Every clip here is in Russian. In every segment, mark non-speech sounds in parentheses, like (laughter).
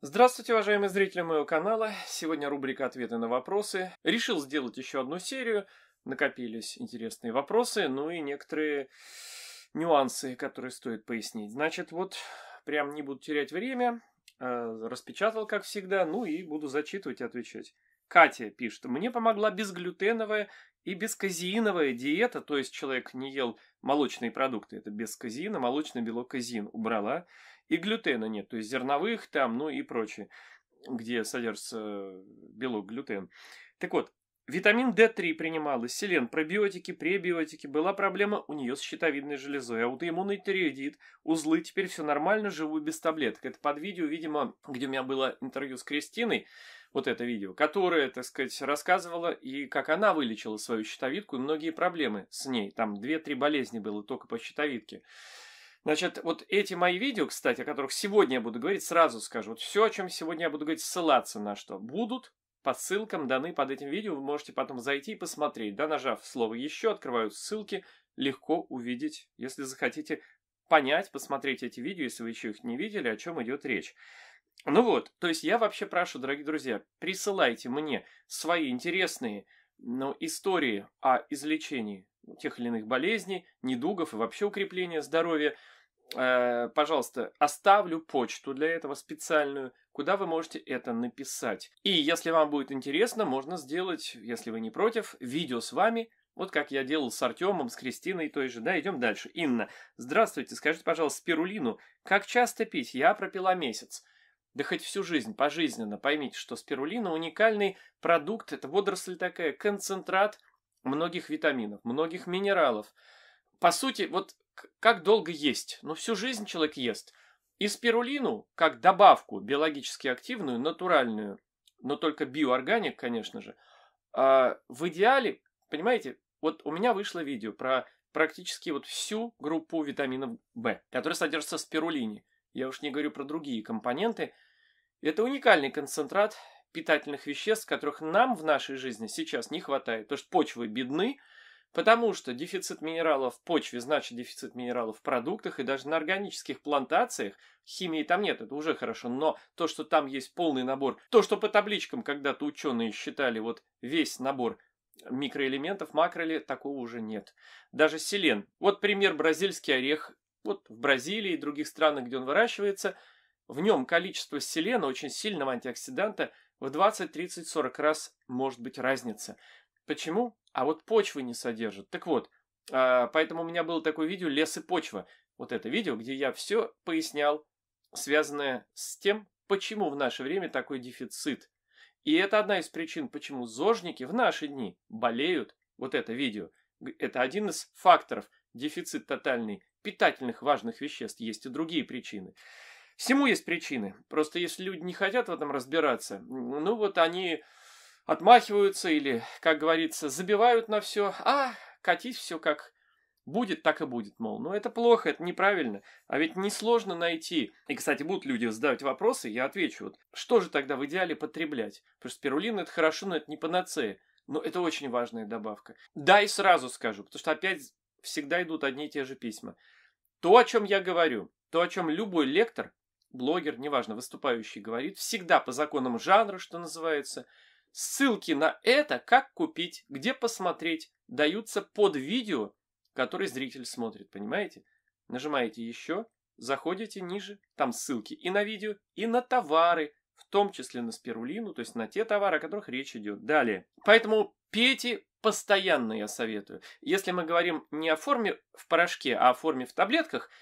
Здравствуйте, уважаемые зрители моего канала. Сегодня рубрика «Ответы на вопросы». Решил сделать еще одну серию. Накопились интересные вопросы, ну и некоторые нюансы, которые стоит пояснить. Значит, вот прям не буду терять время. Э, распечатал, как всегда, ну и буду зачитывать и отвечать. Катя пишет, мне помогла безглютеновая и бесказеиновая диета, то есть человек не ел молочные продукты, это без казеина, молочный белок казеин убрала, и глютена нет, то есть зерновых там, ну и прочее, где содержится белок, глютен. Так вот, витамин D3 принималась, селен, пробиотики, пребиотики, была проблема у нее с щитовидной железой, аутоиммунный тиреоидит, узлы, теперь все нормально, живу без таблеток. Это под видео, видимо, где у меня было интервью с Кристиной, вот это видео, которое, так сказать, рассказывала и как она вылечила свою щитовидку и многие проблемы с ней. Там 2-3 болезни было только по щитовидке. Значит, вот эти мои видео, кстати, о которых сегодня я буду говорить, сразу скажу. Вот все, о чем сегодня я буду говорить, ссылаться на что, будут по ссылкам даны под этим видео. Вы можете потом зайти и посмотреть. Да, нажав слово «Еще», открывают ссылки. Легко увидеть, если захотите понять, посмотреть эти видео, если вы еще их не видели, о чем идет речь. Ну вот, то есть я вообще прошу, дорогие друзья, присылайте мне свои интересные ну, истории о излечении тех или иных болезней, недугов и вообще укрепления здоровья. Э, пожалуйста, оставлю почту для этого специальную, куда вы можете это написать. И если вам будет интересно, можно сделать, если вы не против, видео с вами, вот как я делал с Артемом, с Кристиной той же. Да, идем дальше. Инна, здравствуйте, скажите, пожалуйста, спирулину, как часто пить? Я пропила месяц да хоть всю жизнь, пожизненно, поймите, что спирулина уникальный продукт, это водоросль такая, концентрат многих витаминов, многих минералов. По сути, вот как долго есть? Ну, всю жизнь человек ест. И спирулину, как добавку биологически активную, натуральную, но только биоорганик, конечно же, а, в идеале, понимаете, вот у меня вышло видео про практически вот всю группу витаминов В, которая содержится в спирулине. Я уж не говорю про другие компоненты – это уникальный концентрат питательных веществ, которых нам в нашей жизни сейчас не хватает. Потому что почвы бедны, потому что дефицит минералов в почве значит дефицит минералов в продуктах, и даже на органических плантациях химии там нет, это уже хорошо, но то, что там есть полный набор, то, что по табличкам когда-то ученые считали вот весь набор микроэлементов, макроэлементов, такого уже нет. Даже селен. Вот пример бразильский орех. Вот в Бразилии и других странах, где он выращивается – в нем количество селена, очень сильного антиоксиданта, в 20, 30, 40 раз может быть разница. Почему? А вот почвы не содержит. Так вот, а, поэтому у меня было такое видео «Лес и почва». Вот это видео, где я все пояснял, связанное с тем, почему в наше время такой дефицит. И это одна из причин, почему зожники в наши дни болеют. Вот это видео. Это один из факторов. Дефицит тотальный питательных важных веществ. Есть и другие причины. Всему есть причины. Просто если люди не хотят в этом разбираться, ну вот они отмахиваются или, как говорится, забивают на все, а катить все как будет, так и будет, мол. Но это плохо, это неправильно. А ведь несложно найти. И, кстати, будут люди задавать вопросы, я отвечу. Вот, что же тогда в идеале потреблять? Потому что спирулин это хорошо, но это не панацея. Но это очень важная добавка. Да, и сразу скажу, потому что опять всегда идут одни и те же письма. То, о чем я говорю, то, о чем любой лектор блогер, неважно, выступающий говорит, всегда по законам жанра, что называется. Ссылки на это, как купить, где посмотреть, даются под видео, который зритель смотрит, понимаете? Нажимаете еще, заходите ниже, там ссылки и на видео, и на товары, в том числе на спирулину, то есть на те товары, о которых речь идет. Далее. Поэтому пейте постоянно, я советую. Если мы говорим не о форме в порошке, а о форме в таблетках –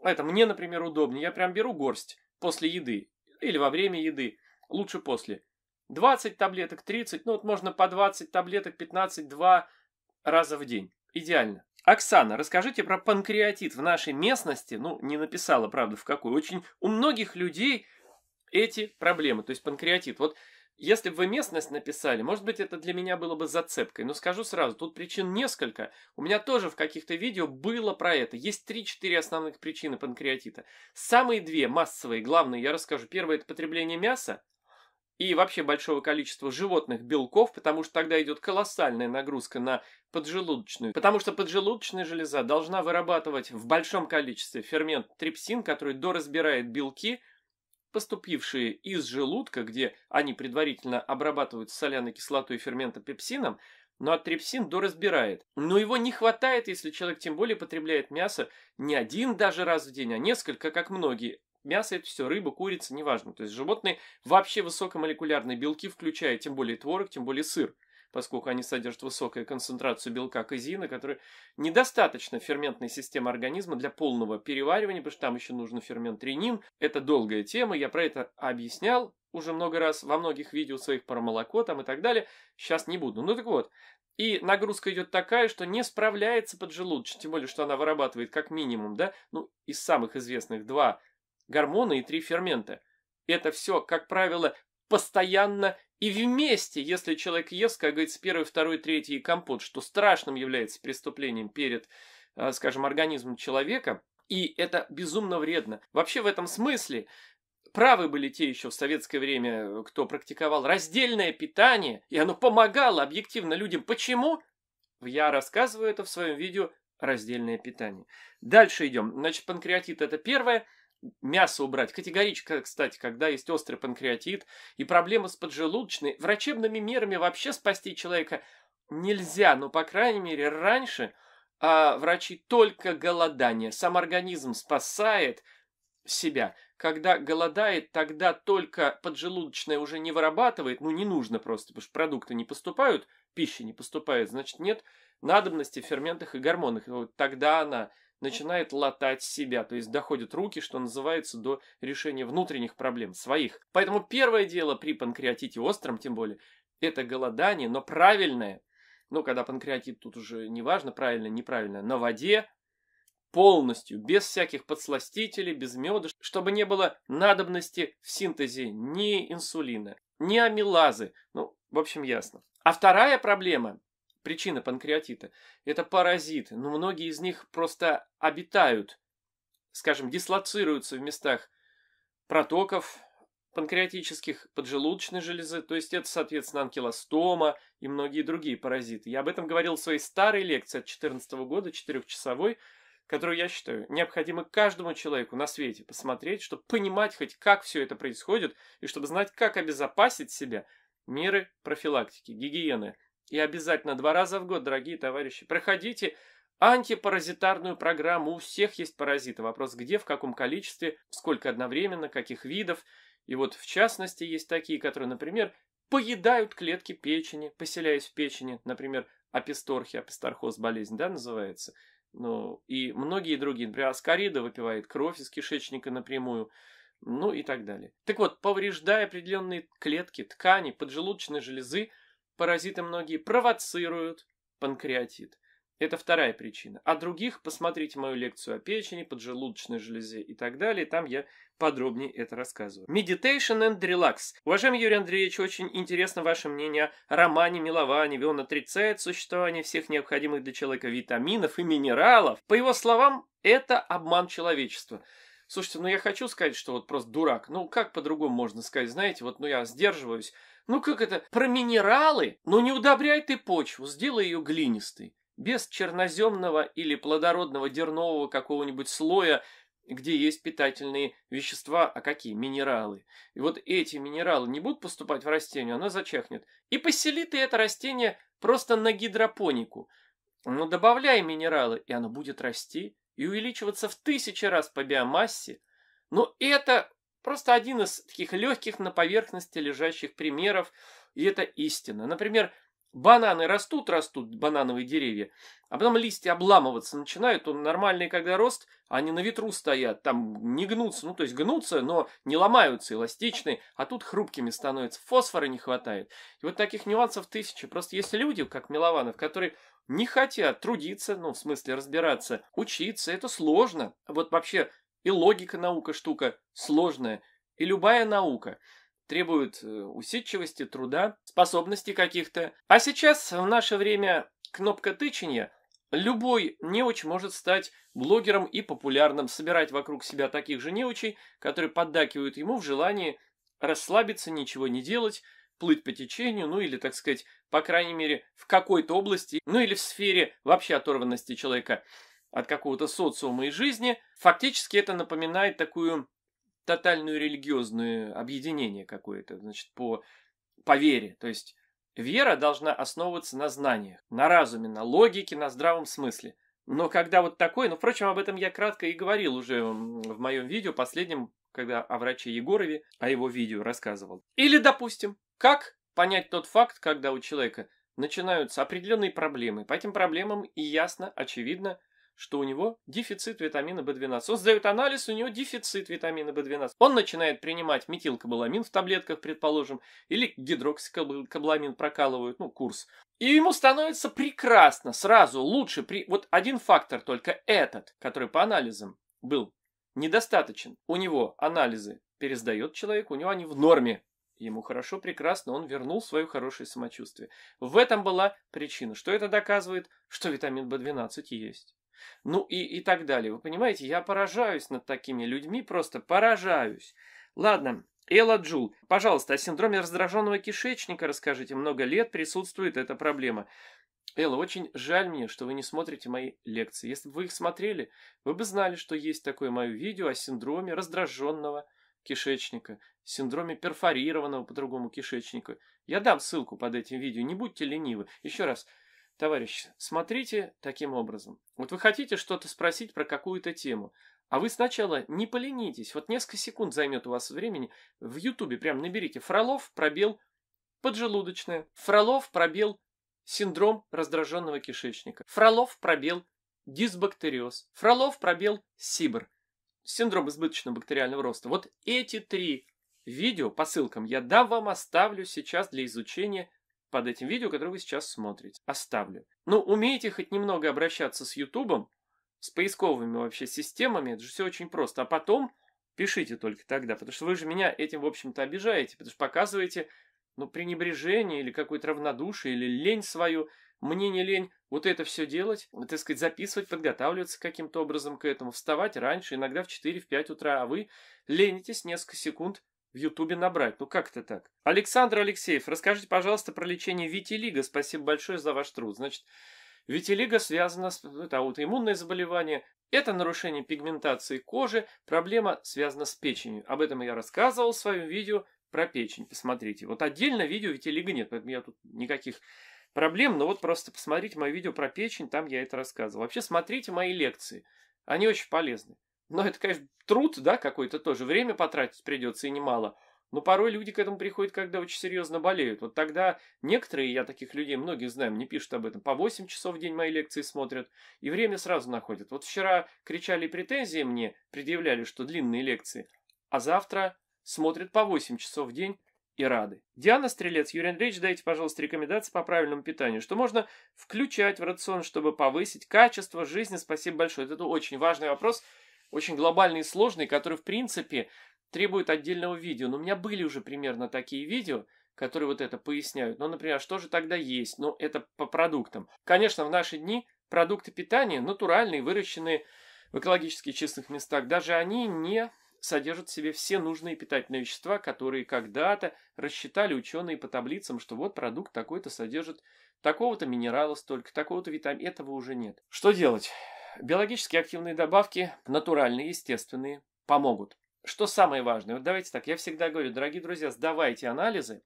это мне, например, удобнее. Я прям беру горсть после еды или во время еды. Лучше после. 20 таблеток, 30, ну вот можно по 20 таблеток, 15, 2 раза в день. Идеально. Оксана, расскажите про панкреатит в нашей местности. Ну, не написала, правда, в какой. Очень у многих людей эти проблемы, то есть панкреатит. Вот если бы вы местность написали, может быть, это для меня было бы зацепкой. Но скажу сразу, тут причин несколько. У меня тоже в каких-то видео было про это. Есть 3-4 основных причины панкреатита. Самые две массовые, главные, я расскажу. Первое – это потребление мяса и вообще большого количества животных белков, потому что тогда идет колоссальная нагрузка на поджелудочную. Потому что поджелудочная железа должна вырабатывать в большом количестве фермент трипсин, который доразбирает белки, поступившие из желудка, где они предварительно обрабатываются соляной кислотой и ферментом пепсином, но атрипсин доразбирает. Но его не хватает, если человек тем более потребляет мясо не один даже раз в день, а несколько, как многие. Мясо это все, рыба, курица, неважно. То есть животные вообще высокомолекулярные белки включая, тем более творог, тем более сыр поскольку они содержат высокую концентрацию белка казеина, который недостаточно ферментной системы организма для полного переваривания, потому что там еще нужен фермент ренин. Это долгая тема, я про это объяснял уже много раз во многих видео своих про молоко там и так далее. Сейчас не буду. Ну так вот, и нагрузка идет такая, что не справляется поджелудочная, тем более, что она вырабатывает как минимум, да, ну, из самых известных два гормона и три фермента. Это все, как правило, постоянно и вместе, если человек ест, как говорится, первый, второй, третий компот, что страшным является преступлением перед, э, скажем, организмом человека, и это безумно вредно. Вообще в этом смысле правы были те еще в советское время, кто практиковал раздельное питание, и оно помогало объективно людям. Почему? Я рассказываю это в своем видео «Раздельное питание». Дальше идем. Значит, панкреатит это первое мясо убрать. Категорически, кстати, когда есть острый панкреатит и проблемы с поджелудочной, врачебными мерами вообще спасти человека нельзя. Но, по крайней мере, раньше а, врачи только голодание. Сам организм спасает себя. Когда голодает, тогда только поджелудочная уже не вырабатывает, ну не нужно просто, потому что продукты не поступают, пища не поступает, значит нет надобности в ферментах и гормонах. И вот тогда она начинает латать себя, то есть доходят руки, что называется, до решения внутренних проблем, своих. Поэтому первое дело при панкреатите остром, тем более, это голодание, но правильное. Ну, когда панкреатит тут уже не важно, правильно, неправильно, на воде, полностью, без всяких подсластителей, без меда, чтобы не было надобности в синтезе ни инсулина, ни амилазы. Ну, в общем, ясно. А вторая проблема причина панкреатита. Это паразиты. Но многие из них просто обитают, скажем, дислоцируются в местах протоков панкреатических, поджелудочной железы. То есть это, соответственно, анкилостома и многие другие паразиты. Я об этом говорил в своей старой лекции от 2014 года, четырехчасовой, которую я считаю необходимо каждому человеку на свете посмотреть, чтобы понимать хоть как все это происходит и чтобы знать, как обезопасить себя. Меры профилактики, гигиены – и обязательно два раза в год, дорогие товарищи, проходите антипаразитарную программу. У всех есть паразиты. Вопрос, где, в каком количестве, сколько одновременно, каких видов. И вот в частности есть такие, которые, например, поедают клетки печени, поселяясь в печени. Например, аписторхия, апистархоз болезнь, да, называется. Ну, и многие другие. Например, аскарида выпивает кровь из кишечника напрямую. Ну и так далее. Так вот, повреждая определенные клетки, ткани, поджелудочной железы, паразиты многие провоцируют панкреатит. Это вторая причина. А других посмотрите мою лекцию о печени, поджелудочной железе и так далее. Там я подробнее это рассказываю. Meditation and Relax. Уважаемый Юрий Андреевич, очень интересно ваше мнение о романе Милованеве. Он отрицает существование всех необходимых для человека витаминов и минералов. По его словам, это обман человечества. Слушайте, ну я хочу сказать, что вот просто дурак. Ну как по-другому можно сказать? Знаете, вот ну я сдерживаюсь. Ну как это? Про минералы? Ну не удобряй ты почву, сделай ее глинистой. Без черноземного или плодородного дернового какого-нибудь слоя, где есть питательные вещества, а какие? Минералы. И вот эти минералы не будут поступать в растение, оно зачахнет. И посели ты это растение просто на гидропонику. Ну добавляй минералы, и оно будет расти и увеличиваться в тысячи раз по биомассе. Но это Просто один из таких легких на поверхности лежащих примеров, и это истина. Например, бананы растут, растут, банановые деревья, а потом листья обламываться начинают, он нормальный когда рост, они на ветру стоят, там не гнутся, ну то есть гнутся, но не ломаются, эластичные, а тут хрупкими становятся, фосфора не хватает. И вот таких нюансов тысячи. Просто есть люди, как Милованов, которые не хотят трудиться, ну в смысле разбираться, учиться, это сложно. Вот вообще и логика наука штука сложная. И любая наука требует э, усидчивости, труда, способностей каких-то. А сейчас, в наше время, кнопка тычения, любой неуч может стать блогером и популярным, собирать вокруг себя таких же неучей, которые поддакивают ему в желании расслабиться, ничего не делать, плыть по течению, ну или, так сказать, по крайней мере, в какой-то области, ну или в сфере вообще оторванности человека от какого-то социума и жизни, фактически это напоминает такую тотальную религиозное объединение какое-то, значит, по, по вере. То есть вера должна основываться на знаниях, на разуме, на логике, на здравом смысле. Но когда вот такое, ну, впрочем, об этом я кратко и говорил уже в моем видео последнем, когда о враче Егорове, о его видео рассказывал. Или, допустим, как понять тот факт, когда у человека начинаются определенные проблемы. По этим проблемам и ясно, очевидно, что у него дефицит витамина В12. Он сдает анализ, у него дефицит витамина В12. Он начинает принимать метилкобаламин в таблетках, предположим, или гидроксикобаламин прокалывают, ну, курс. И ему становится прекрасно, сразу лучше. При... Вот один фактор только этот, который по анализам был недостаточен. У него анализы пересдает человек, у него они в норме. Ему хорошо, прекрасно, он вернул свое хорошее самочувствие. В этом была причина. Что это доказывает? Что витамин В12 есть. Ну и, и так далее. Вы понимаете, я поражаюсь над такими людьми, просто поражаюсь. Ладно, Элла Джул, пожалуйста, о синдроме раздраженного кишечника расскажите. Много лет присутствует эта проблема. Элла, очень жаль мне, что вы не смотрите мои лекции. Если бы вы их смотрели, вы бы знали, что есть такое мое видео о синдроме раздраженного кишечника, синдроме перфорированного по-другому кишечника. Я дам ссылку под этим видео, не будьте ленивы. Еще раз, товарищи, смотрите таким образом. Вот вы хотите что-то спросить про какую-то тему, а вы сначала не поленитесь, вот несколько секунд займет у вас времени, в ютубе прям наберите Фролов, пробел, поджелудочная, Фролов, пробел, синдром раздраженного кишечника, Фролов, пробел, дисбактериоз, Фролов, пробел, сибр синдром избыточного бактериального роста. Вот эти три видео по ссылкам я дам вам, оставлю сейчас для изучения под этим видео, которое вы сейчас смотрите. Оставлю. Ну, умеете хоть немного обращаться с Ютубом, с поисковыми вообще системами, это же все очень просто. А потом пишите только тогда, потому что вы же меня этим, в общем-то, обижаете, потому что показываете, ну, пренебрежение или какое-то равнодушие, или лень свою, мне не лень вот это все делать, так сказать, записывать, подготавливаться каким-то образом к этому, вставать раньше, иногда в 4-5 утра, а вы ленитесь несколько секунд в Ютубе набрать. Ну как это так? Александр Алексеев, расскажите, пожалуйста, про лечение витилиго. Спасибо большое за ваш труд. Значит, витилиго связано с это аутоиммунное заболевание. Это нарушение пигментации кожи. Проблема связана с печенью. Об этом я рассказывал в своем видео про печень. Посмотрите. Вот отдельно видео витилиго нет, поэтому я тут никаких проблем, но вот просто посмотрите мое видео про печень, там я это рассказывал. Вообще смотрите мои лекции, они очень полезны. Но это, конечно, труд, да, какой-то тоже, время потратить придется и немало. Но порой люди к этому приходят, когда очень серьезно болеют. Вот тогда некоторые, я таких людей многих знаю, мне пишут об этом, по 8 часов в день мои лекции смотрят, и время сразу находят. Вот вчера кричали претензии мне, предъявляли, что длинные лекции, а завтра смотрят по 8 часов в день, и рады. Диана Стрелец, Юрий Андреевич, дайте, пожалуйста, рекомендации по правильному питанию. Что можно включать в рацион, чтобы повысить качество жизни? Спасибо большое. Это очень важный вопрос, очень глобальный и сложный, который, в принципе, требует отдельного видео. Но у меня были уже примерно такие видео, которые вот это поясняют. Ну, например, что же тогда есть? Ну, это по продуктам. Конечно, в наши дни продукты питания натуральные, выращенные в экологически чистых местах, даже они не содержит в себе все нужные питательные вещества, которые когда-то рассчитали ученые по таблицам, что вот продукт такой-то содержит такого-то минерала столько, такого-то витамина. Этого уже нет. Что делать? Биологически активные добавки, натуральные, естественные, помогут. Что самое важное? Вот давайте так, я всегда говорю, дорогие друзья, сдавайте анализы.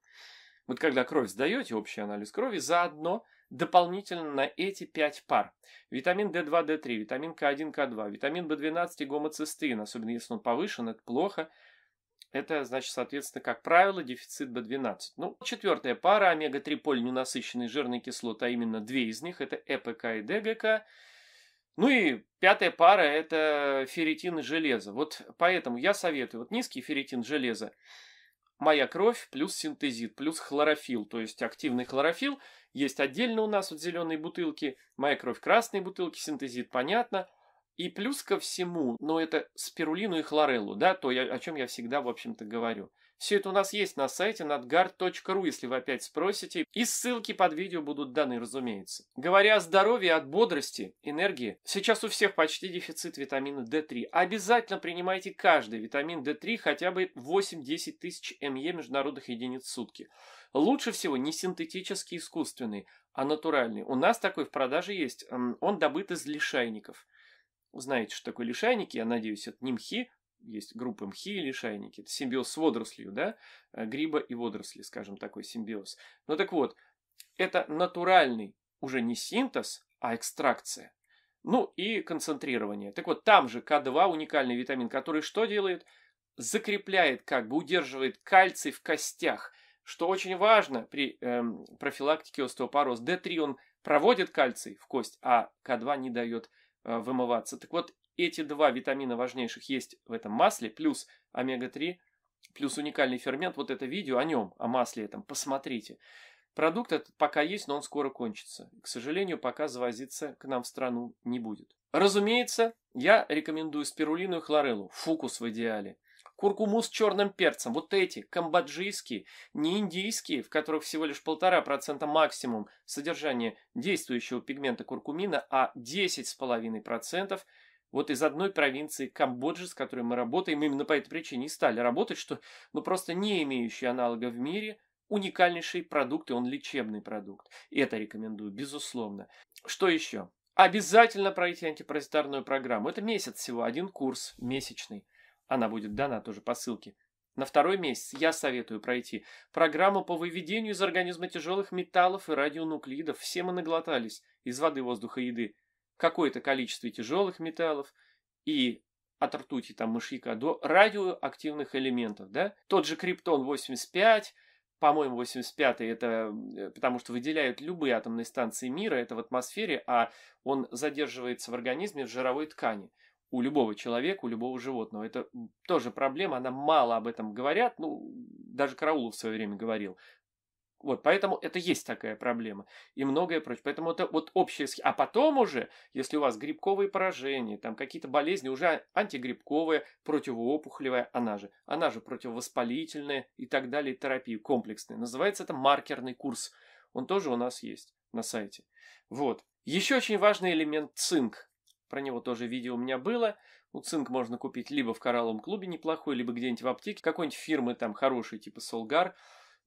Вот когда кровь сдаете, общий анализ крови, заодно дополнительно на эти 5 пар. Витамин D2, D3, витамин К1, К2, витамин В12 и гомоцистеин, особенно если он повышен, это плохо. Это, значит, соответственно, как правило, дефицит B12. Ну, четвертая пара омега-3 полиненасыщенные жирные кислоты, а именно две из них, это ЭПК и ДГК. Ну и пятая пара – это ферритин и железо. Вот поэтому я советую, вот низкий ферритин железа, моя кровь плюс синтезит, плюс хлорофилл, то есть активный хлорофилл – есть отдельно у нас вот зеленые бутылки, моя кровь красные бутылки, синтезит, понятно. И плюс ко всему, ну это спирулину и хлореллу, да, то, я, о чем я всегда, в общем-то, говорю. Все это у нас есть на сайте nadgard.ru, если вы опять спросите. И ссылки под видео будут даны, разумеется. Говоря о здоровье, от бодрости, энергии, сейчас у всех почти дефицит витамина D3. Обязательно принимайте каждый витамин D3 хотя бы 8-10 тысяч МЕ международных единиц в сутки. Лучше всего не синтетический искусственный, а натуральный. У нас такой в продаже есть. Он добыт из лишайников. Знаете, что такое лишайники? Я надеюсь, это не мхи, есть группы мхи или шайники. Это симбиоз с водорослью, да? Э, гриба и водоросли, скажем, такой симбиоз. Ну так вот, это натуральный уже не синтез, а экстракция. Ну и концентрирование. Так вот, там же К2 уникальный витамин, который что делает? Закрепляет, как бы удерживает кальций в костях, что очень важно при эм, профилактике остеопороза. D3 он проводит кальций в кость, а К2 не дает э, вымываться. Так вот, эти два витамина важнейших есть в этом масле, плюс омега-3, плюс уникальный фермент. Вот это видео о нем, о масле этом, посмотрите. Продукт этот пока есть, но он скоро кончится. К сожалению, пока завозиться к нам в страну не будет. Разумеется, я рекомендую спирулину и хлореллу. Фукус в идеале. Куркуму с черным перцем. Вот эти, камбоджийские, не индийские, в которых всего лишь полтора процента максимум содержания действующего пигмента куркумина, а 10,5% вот из одной провинции Камбоджи, с которой мы работаем, именно по этой причине и стали работать, что ну просто не имеющий аналога в мире – уникальнейший продукт, и он лечебный продукт. И это рекомендую, безусловно. Что еще? Обязательно пройти антипаразитарную программу. Это месяц всего, один курс месячный. Она будет дана тоже по ссылке. На второй месяц я советую пройти программу по выведению из организма тяжелых металлов и радионуклидов. Все мы наглотались из воды, воздуха, еды. Какое-то количество тяжелых металлов и от ртути, там, мышьяка до радиоактивных элементов, да? Тот же криптон 85, по-моему, 85-й, это э, потому что выделяют любые атомные станции мира, это в атмосфере, а он задерживается в организме в жировой ткани. У любого человека, у любого животного. Это тоже проблема, она мало об этом говорят, ну, даже Караулов в свое время говорил. Вот, поэтому это есть такая проблема. И многое прочее. Поэтому это вот схема. А потом уже, если у вас грибковые поражения, там какие-то болезни, уже антигрибковая, противоопухолевая, она же, она же противовоспалительная и так далее, терапия комплексная. Называется это маркерный курс. Он тоже у нас есть на сайте. Вот. Еще очень важный элемент цинк. Про него тоже видео у меня было. Ну, цинк можно купить либо в коралловом клубе неплохой, либо где-нибудь в аптеке, какой-нибудь фирмы там хорошей, типа Солгар.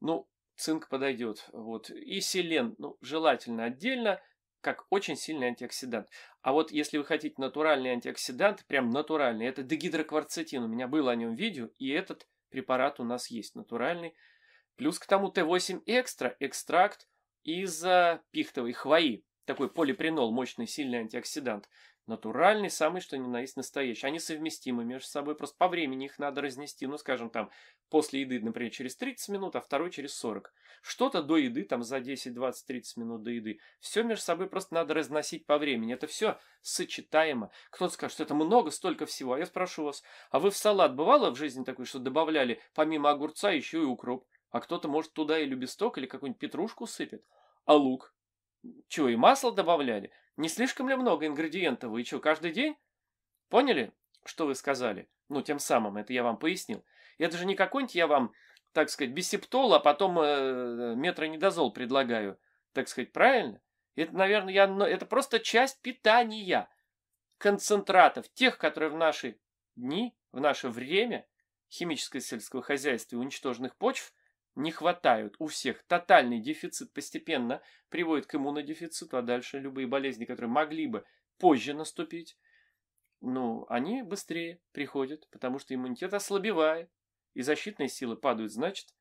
Ну, цинк подойдет. Вот. И селен, ну, желательно отдельно, как очень сильный антиоксидант. А вот если вы хотите натуральный антиоксидант, прям натуральный, это дегидрокварцетин. У меня было о нем видео, и этот препарат у нас есть натуральный. Плюс к тому Т8 экстра, экстракт из пихтовой хвои. Такой полипринол, мощный, сильный антиоксидант. Натуральный, самый что ни на есть настоящий. Они совместимы между собой, просто по времени их надо разнести, ну, скажем, там, после еды, например, через 30 минут, а второй через 40. Что-то до еды, там, за 10, 20, 30 минут до еды. Все между собой просто надо разносить по времени. Это все сочетаемо. Кто-то скажет, что это много, столько всего. А я спрошу вас, а вы в салат бывало в жизни такое, что добавляли помимо огурца еще и укроп? А кто-то, может, туда и любесток, или какую-нибудь петрушку сыпет? А лук? Чего, и масло добавляли? Не слишком ли много ингредиентов? Вы что, каждый день? Поняли, что вы сказали? Ну, тем самым, это я вам пояснил. Это же не какой-нибудь я вам, так сказать, бисептол, а потом э, метронидозол предлагаю. Так сказать, правильно? Это, наверное, я, это просто часть питания концентратов, тех, которые в наши дни, в наше время химическое сельского хозяйства и уничтоженных почв не хватают у всех. Тотальный дефицит постепенно приводит к иммунодефициту, а дальше любые болезни, которые могли бы позже наступить, ну, они быстрее приходят, потому что иммунитет ослабевает, и защитные силы падают, значит,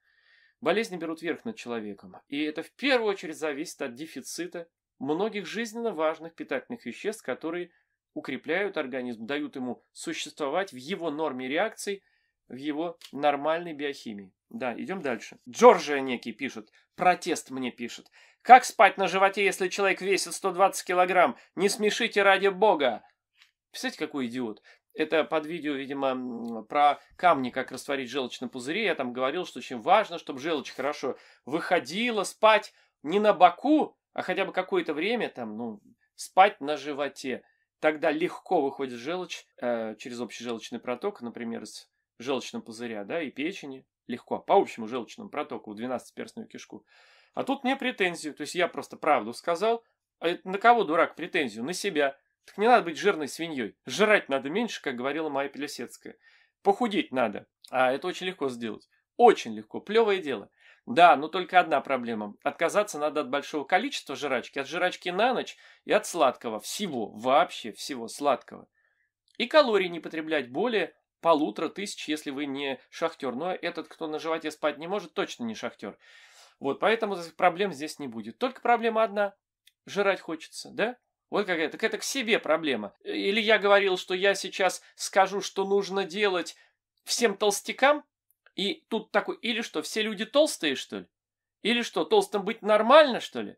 болезни берут верх над человеком. И это в первую очередь зависит от дефицита многих жизненно важных питательных веществ, которые укрепляют организм, дают ему существовать в его норме реакций, в его нормальной биохимии. Да, идем дальше. Джорджия некий пишет. Протест мне пишет. Как спать на животе, если человек весит 120 килограмм? Не смешите ради бога. Представляете, какой идиот. Это под видео, видимо, про камни, как растворить желчь на пузыре. Я там говорил, что очень важно, чтобы желчь хорошо выходила, спать не на боку, а хотя бы какое-то время там, ну, спать на животе. Тогда легко выходит желчь э, через общий желчный проток, например, из желчного пузыря, да, и печени легко, по общему желчному протоку в 12-перстную кишку. А тут мне претензию, то есть я просто правду сказал, а это на кого, дурак, претензию? На себя. Так не надо быть жирной свиньей. Жрать надо меньше, как говорила моя Пелесецкая. Похудеть надо. А это очень легко сделать. Очень легко. Плевое дело. Да, но только одна проблема. Отказаться надо от большого количества жрачки. От жрачки на ночь и от сладкого. Всего. Вообще всего сладкого. И калорий не потреблять более полутора тысяч, если вы не шахтер. Но этот, кто на животе спать не может, точно не шахтер. Вот, поэтому проблем здесь не будет. Только проблема одна. Жрать хочется, да? Вот какая Так это к себе проблема. Или я говорил, что я сейчас скажу, что нужно делать всем толстякам, и тут такой, или что, все люди толстые, что ли? Или что, толстым быть нормально, что ли?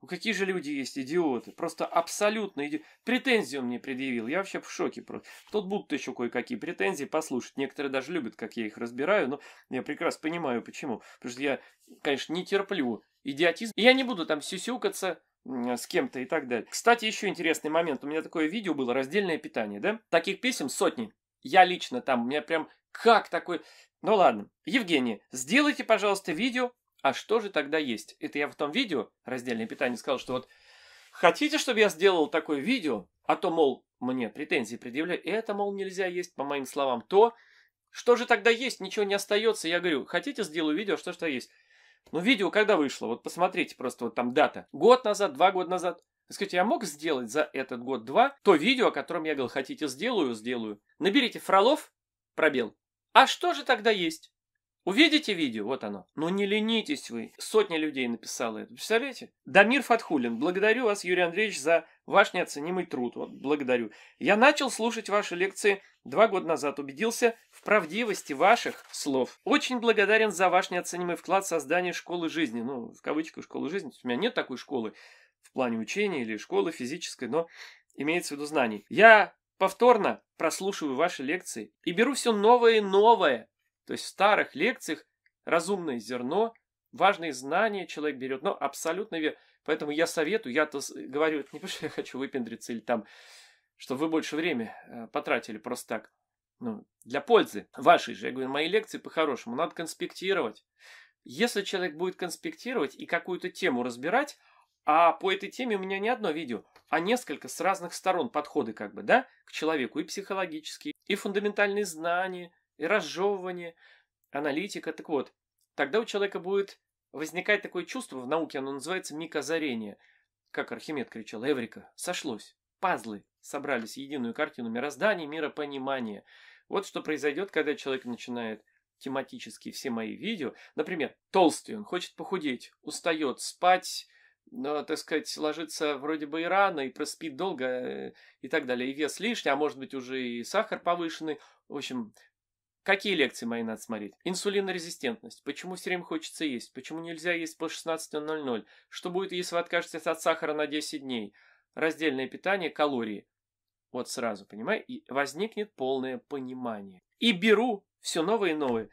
Ну какие же люди есть идиоты, просто абсолютно идиоты. Претензии он мне предъявил, я вообще в шоке просто. Тут будут еще кое-какие претензии послушать. Некоторые даже любят, как я их разбираю, но я прекрасно понимаю, почему. Потому что я, конечно, не терплю идиотизм. И я не буду там сюсюкаться, с кем-то и так далее. Кстати, еще интересный момент. У меня такое видео было, раздельное питание, да? Таких писем сотни. Я лично там, у меня прям как такой... Ну ладно. Евгений, сделайте, пожалуйста, видео. А что же тогда есть? Это я в том видео, раздельное питание, сказал, что вот хотите, чтобы я сделал такое видео, а то, мол, мне претензии предъявляют, это, мол, нельзя есть, по моим словам, то что же тогда есть? Ничего не остается. Я говорю, хотите, сделаю видео, что что есть. Ну, видео когда вышло? Вот посмотрите просто, вот там дата. Год назад, два года назад. Скажите, я мог сделать за этот год-два то видео, о котором я говорил, хотите, сделаю, сделаю. Наберите Фролов, пробел. А что же тогда есть? Увидите видео? Вот оно. Ну не ленитесь вы. Сотня людей написала это. Представляете? Дамир Фатхулин. Благодарю вас, Юрий Андреевич, за ваш неоценимый труд. Вот, благодарю. Я начал слушать ваши лекции два года назад. Убедился в правдивости ваших слов. Очень благодарен за ваш неоценимый вклад в создание школы жизни. Ну, в кавычках школы жизни. У меня нет такой школы в плане учения или школы физической, но имеется в виду знаний. Я повторно прослушиваю ваши лекции и беру все новое и новое то есть в старых лекциях разумное зерно, важные знания человек берет, но абсолютно верно. Поэтому я советую, я-то говорю, это не потому что я хочу выпендриться или там, чтобы вы больше времени э, потратили просто так. Ну, для пользы вашей же. Я говорю, мои лекции по-хорошему надо конспектировать. Если человек будет конспектировать и какую-то тему разбирать, а по этой теме у меня не одно видео, а несколько с разных сторон подходы как бы, да, к человеку, и психологические, и фундаментальные знания, и разжевывание, аналитика. Так вот, тогда у человека будет возникать такое чувство, в науке оно называется микозарение. Как Архимед кричал, Эврика, сошлось, пазлы собрались в единую картину мироздания, миропонимания. Вот что произойдет, когда человек начинает тематически все мои видео. Например, толстый, он хочет похудеть, устает, спать, но, так сказать, ложится вроде бы и рано, и проспит долго, э, и так далее. И вес лишний, а может быть уже и сахар повышенный. В общем, Какие лекции мои надо смотреть? Инсулинорезистентность. Почему все время хочется есть? Почему нельзя есть по 16.00? Что будет, если вы откажетесь от сахара на 10 дней? Раздельное питание, калории. Вот сразу, понимаете? И возникнет полное понимание. И беру все новое и новое.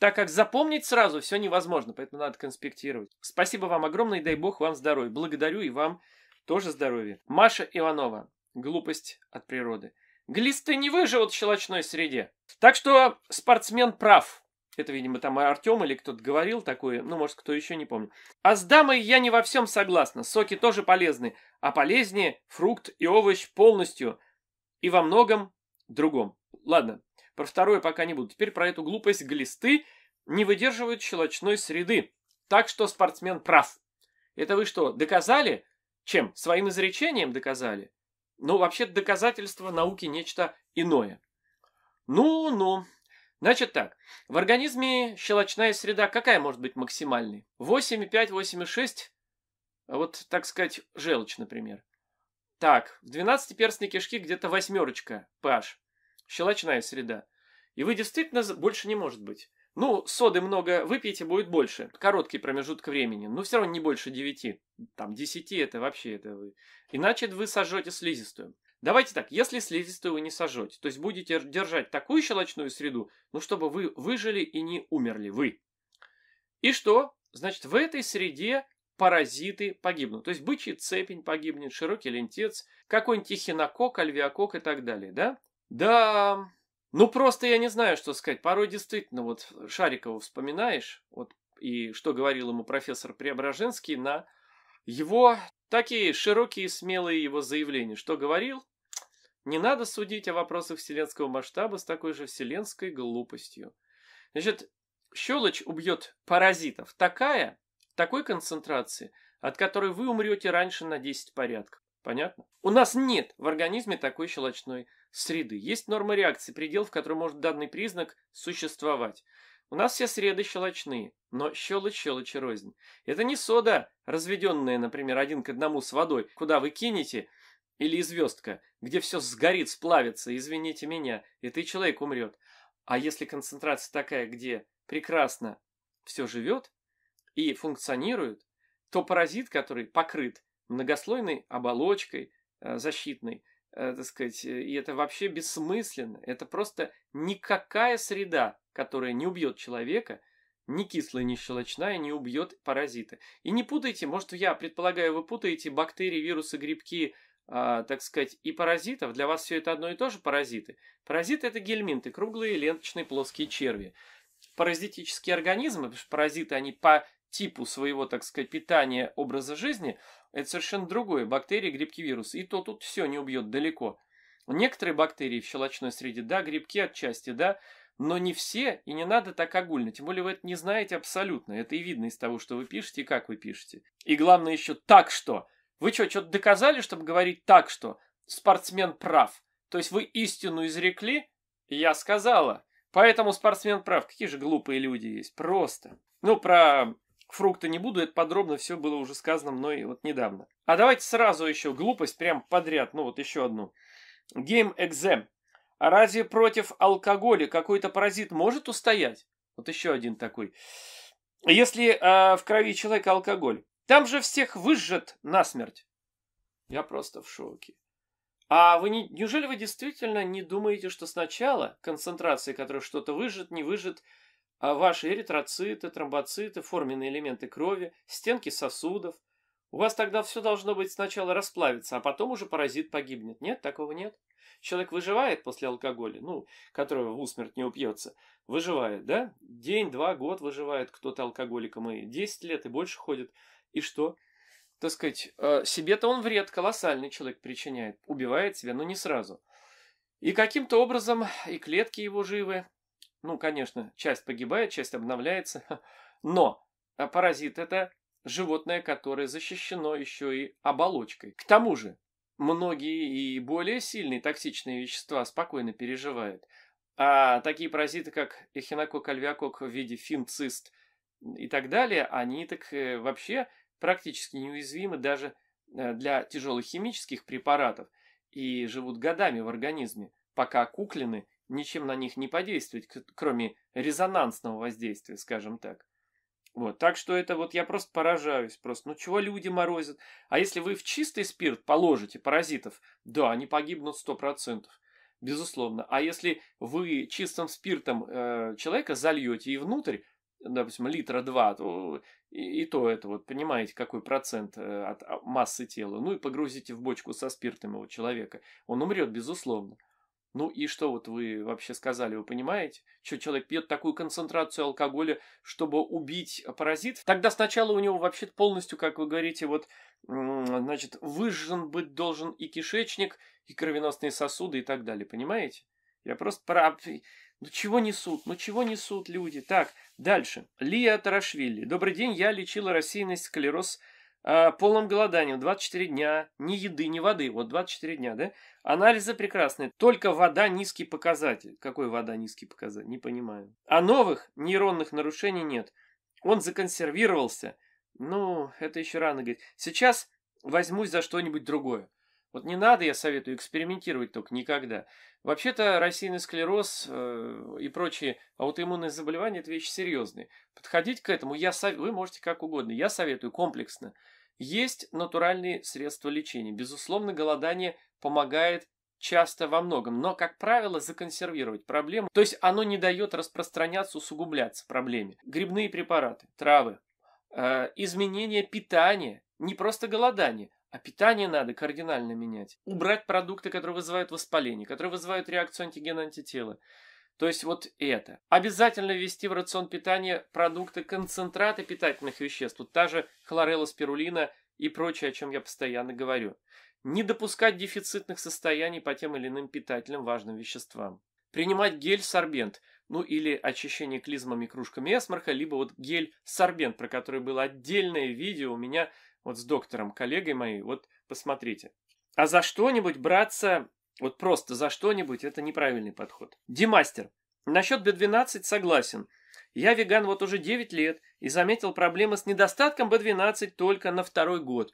Так как запомнить сразу все невозможно, поэтому надо конспектировать. Спасибо вам огромное и дай бог вам здоровья. Благодарю и вам тоже здоровья. Маша Иванова. Глупость от природы. Глисты не выживут в щелочной среде. Так что спортсмен прав. Это, видимо, там Артем или кто-то говорил такое, ну, может, кто еще не помню. А с дамой я не во всем согласна. Соки тоже полезны, а полезнее фрукт и овощ полностью и во многом другом. Ладно, про второе пока не буду. Теперь про эту глупость глисты не выдерживают щелочной среды. Так что спортсмен прав. Это вы что, доказали? Чем? Своим изречением доказали? Ну, вообще доказательство науки нечто иное. Ну-ну. Значит так, в организме щелочная среда какая может быть максимальной? 8,5, 8,6, вот, так сказать, желчь, например. Так, в 12-перстной кишке где-то восьмерочка pH, щелочная среда. И вы действительно больше не может быть. Ну, соды много выпьете, будет больше. Короткий промежуток времени. Но все равно не больше 9. Там 10 это вообще это вы. Иначе вы сожжете слизистую. Давайте так, если слизистую вы не сожжете, то есть будете держать такую щелочную среду, ну, чтобы вы выжили и не умерли, вы. И что? Значит, в этой среде паразиты погибнут. То есть бычий цепень погибнет, широкий лентец, какой-нибудь эхинокок, альвеокок и так далее, да? Да, ну, просто я не знаю, что сказать. Порой действительно, вот Шарикова вспоминаешь, вот и что говорил ему профессор Преображенский на его такие широкие смелые его заявления. Что говорил? Не надо судить о вопросах вселенского масштаба с такой же вселенской глупостью. Значит, щелочь убьет паразитов такая, такой концентрации, от которой вы умрете раньше на 10 порядков. Понятно? У нас нет в организме такой щелочной среды. Есть норма реакции, предел, в котором может данный признак существовать. У нас все среды щелочные, но щелочь щелочи рознь. Это не сода, разведенная, например, один к одному с водой, куда вы кинете, или звездка, где все сгорит, сплавится, извините меня, и ты человек умрет. А если концентрация такая, где прекрасно все живет и функционирует, то паразит, который покрыт многослойной оболочкой э, защитной, э, так сказать, и это вообще бессмысленно. Это просто никакая среда, которая не убьет человека, ни кислая, ни щелочная не убьет паразита. И не путайте, может, я предполагаю, вы путаете бактерии, вирусы, грибки, э, так сказать, и паразитов. Для вас все это одно и то же паразиты. Паразиты это гельминты, круглые, ленточные, плоские черви. Паразитические организмы, потому что паразиты, они по типу своего, так сказать, питания, образа жизни, это совершенно другое. Бактерии, грибки, вирусы. И то тут все не убьет далеко. Некоторые бактерии в щелочной среде, да, грибки отчасти, да, но не все, и не надо так огульно. Тем более вы это не знаете абсолютно. Это и видно из того, что вы пишете и как вы пишете. И главное еще так что. Вы что, что-то доказали, чтобы говорить так что? Спортсмен прав. То есть вы истину изрекли? Я сказала. Поэтому спортсмен прав. Какие же глупые люди есть. Просто. Ну, про Фрукты не буду, это подробно все было уже сказано мной вот недавно. А давайте сразу еще глупость прям подряд, ну вот еще одну. Game Exam. А разве против алкоголя какой-то паразит может устоять? Вот еще один такой. Если э, в крови человека алкоголь, там же всех выжжет насмерть. Я просто в шоке. А вы не, неужели вы действительно не думаете, что сначала концентрация, которая что-то выжжет, не выжжет, а ваши эритроциты, тромбоциты, форменные элементы крови, стенки сосудов. У вас тогда все должно быть сначала расплавиться, а потом уже паразит погибнет. Нет, такого нет. Человек выживает после алкоголя, ну, которого в усмерть не упьется. Выживает, да? День, два, год выживает кто-то алкоголиком, и 10 лет и больше ходит. И что? Так сказать, э, себе-то он вред колоссальный человек причиняет. Убивает себя, но не сразу. И каким-то образом и клетки его живы, ну, конечно, часть погибает, часть обновляется. (laughs) Но а паразит это животное, которое защищено еще и оболочкой. К тому же, многие и более сильные токсичные вещества спокойно переживают. А такие паразиты, как эхинокок, альвиокок в виде финцист и так далее, они так э, вообще практически неуязвимы даже э, для тяжелых химических препаратов и живут годами в организме, пока куклины ничем на них не подействовать, кроме резонансного воздействия, скажем так. Вот, так что это вот я просто поражаюсь, просто, ну чего люди морозят? А если вы в чистый спирт положите паразитов, да, они погибнут сто процентов, безусловно. А если вы чистым спиртом э, человека зальете и внутрь, допустим, литра два, то и, и то это вот, понимаете, какой процент э, от а, массы тела, ну и погрузите в бочку со спиртом его человека, он умрет, безусловно. Ну и что вот вы вообще сказали, вы понимаете? Что человек пьет такую концентрацию алкоголя, чтобы убить паразит? Тогда сначала у него вообще полностью, как вы говорите, вот, значит, выжжен быть должен и кишечник, и кровеносные сосуды и так далее, понимаете? Я просто прав. Ну чего несут? Ну чего несут люди? Так, дальше. Лия Тарашвили. Добрый день, я лечила рассеянность, склероз, э, полным голоданием, 24 дня, ни еды, ни воды, вот 24 дня, да? Анализы прекрасные, только вода низкий показатель. Какой вода низкий показатель? Не понимаю. А новых нейронных нарушений нет. Он законсервировался. Ну, это еще рано говорить. Сейчас возьмусь за что-нибудь другое. Вот не надо, я советую, экспериментировать только никогда. Вообще-то рассеянный склероз э, и прочие аутоиммунные заболевания – это вещи серьезные. Подходить к этому я сов... вы можете как угодно. Я советую комплексно. Есть натуральные средства лечения. Безусловно, голодание помогает часто во многом, но, как правило, законсервировать проблему. То есть оно не дает распространяться, усугубляться проблеме. Грибные препараты, травы, э, изменение питания, не просто голодание, а питание надо кардинально менять. Убрать продукты, которые вызывают воспаление, которые вызывают реакцию антиген-антитела. То есть вот это. Обязательно ввести в рацион питания продукты, концентраты питательных веществ. Тут та же хлорелла, спирулина и прочее, о чем я постоянно говорю. Не допускать дефицитных состояний по тем или иным питательным важным веществам. Принимать гель-сорбент, ну или очищение клизмами кружками эсмарха, либо вот гель-сорбент, про который было отдельное видео у меня вот с доктором, коллегой моей. Вот посмотрите. А за что-нибудь браться, вот просто за что-нибудь, это неправильный подход. Димастер. Насчет B12 согласен. Я веган вот уже 9 лет и заметил проблемы с недостатком B12 только на второй год.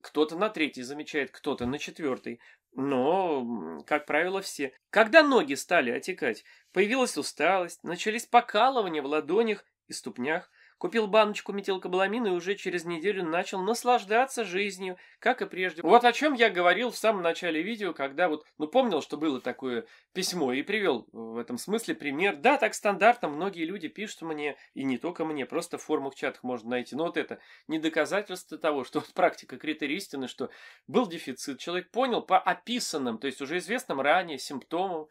Кто-то на третий замечает, кто-то на четвертый. Но, как правило, все. Когда ноги стали отекать, появилась усталость, начались покалывания в ладонях и ступнях. Купил баночку метилкобаламина и уже через неделю начал наслаждаться жизнью, как и прежде. Вот о чем я говорил в самом начале видео, когда вот, ну, помнил, что было такое письмо и привел в этом смысле пример. Да, так стандартно многие люди пишут мне, и не только мне, просто в формах чатах можно найти. Но вот это не доказательство того, что вот практика критерий что был дефицит. Человек понял по описанным, то есть уже известным ранее симптомам,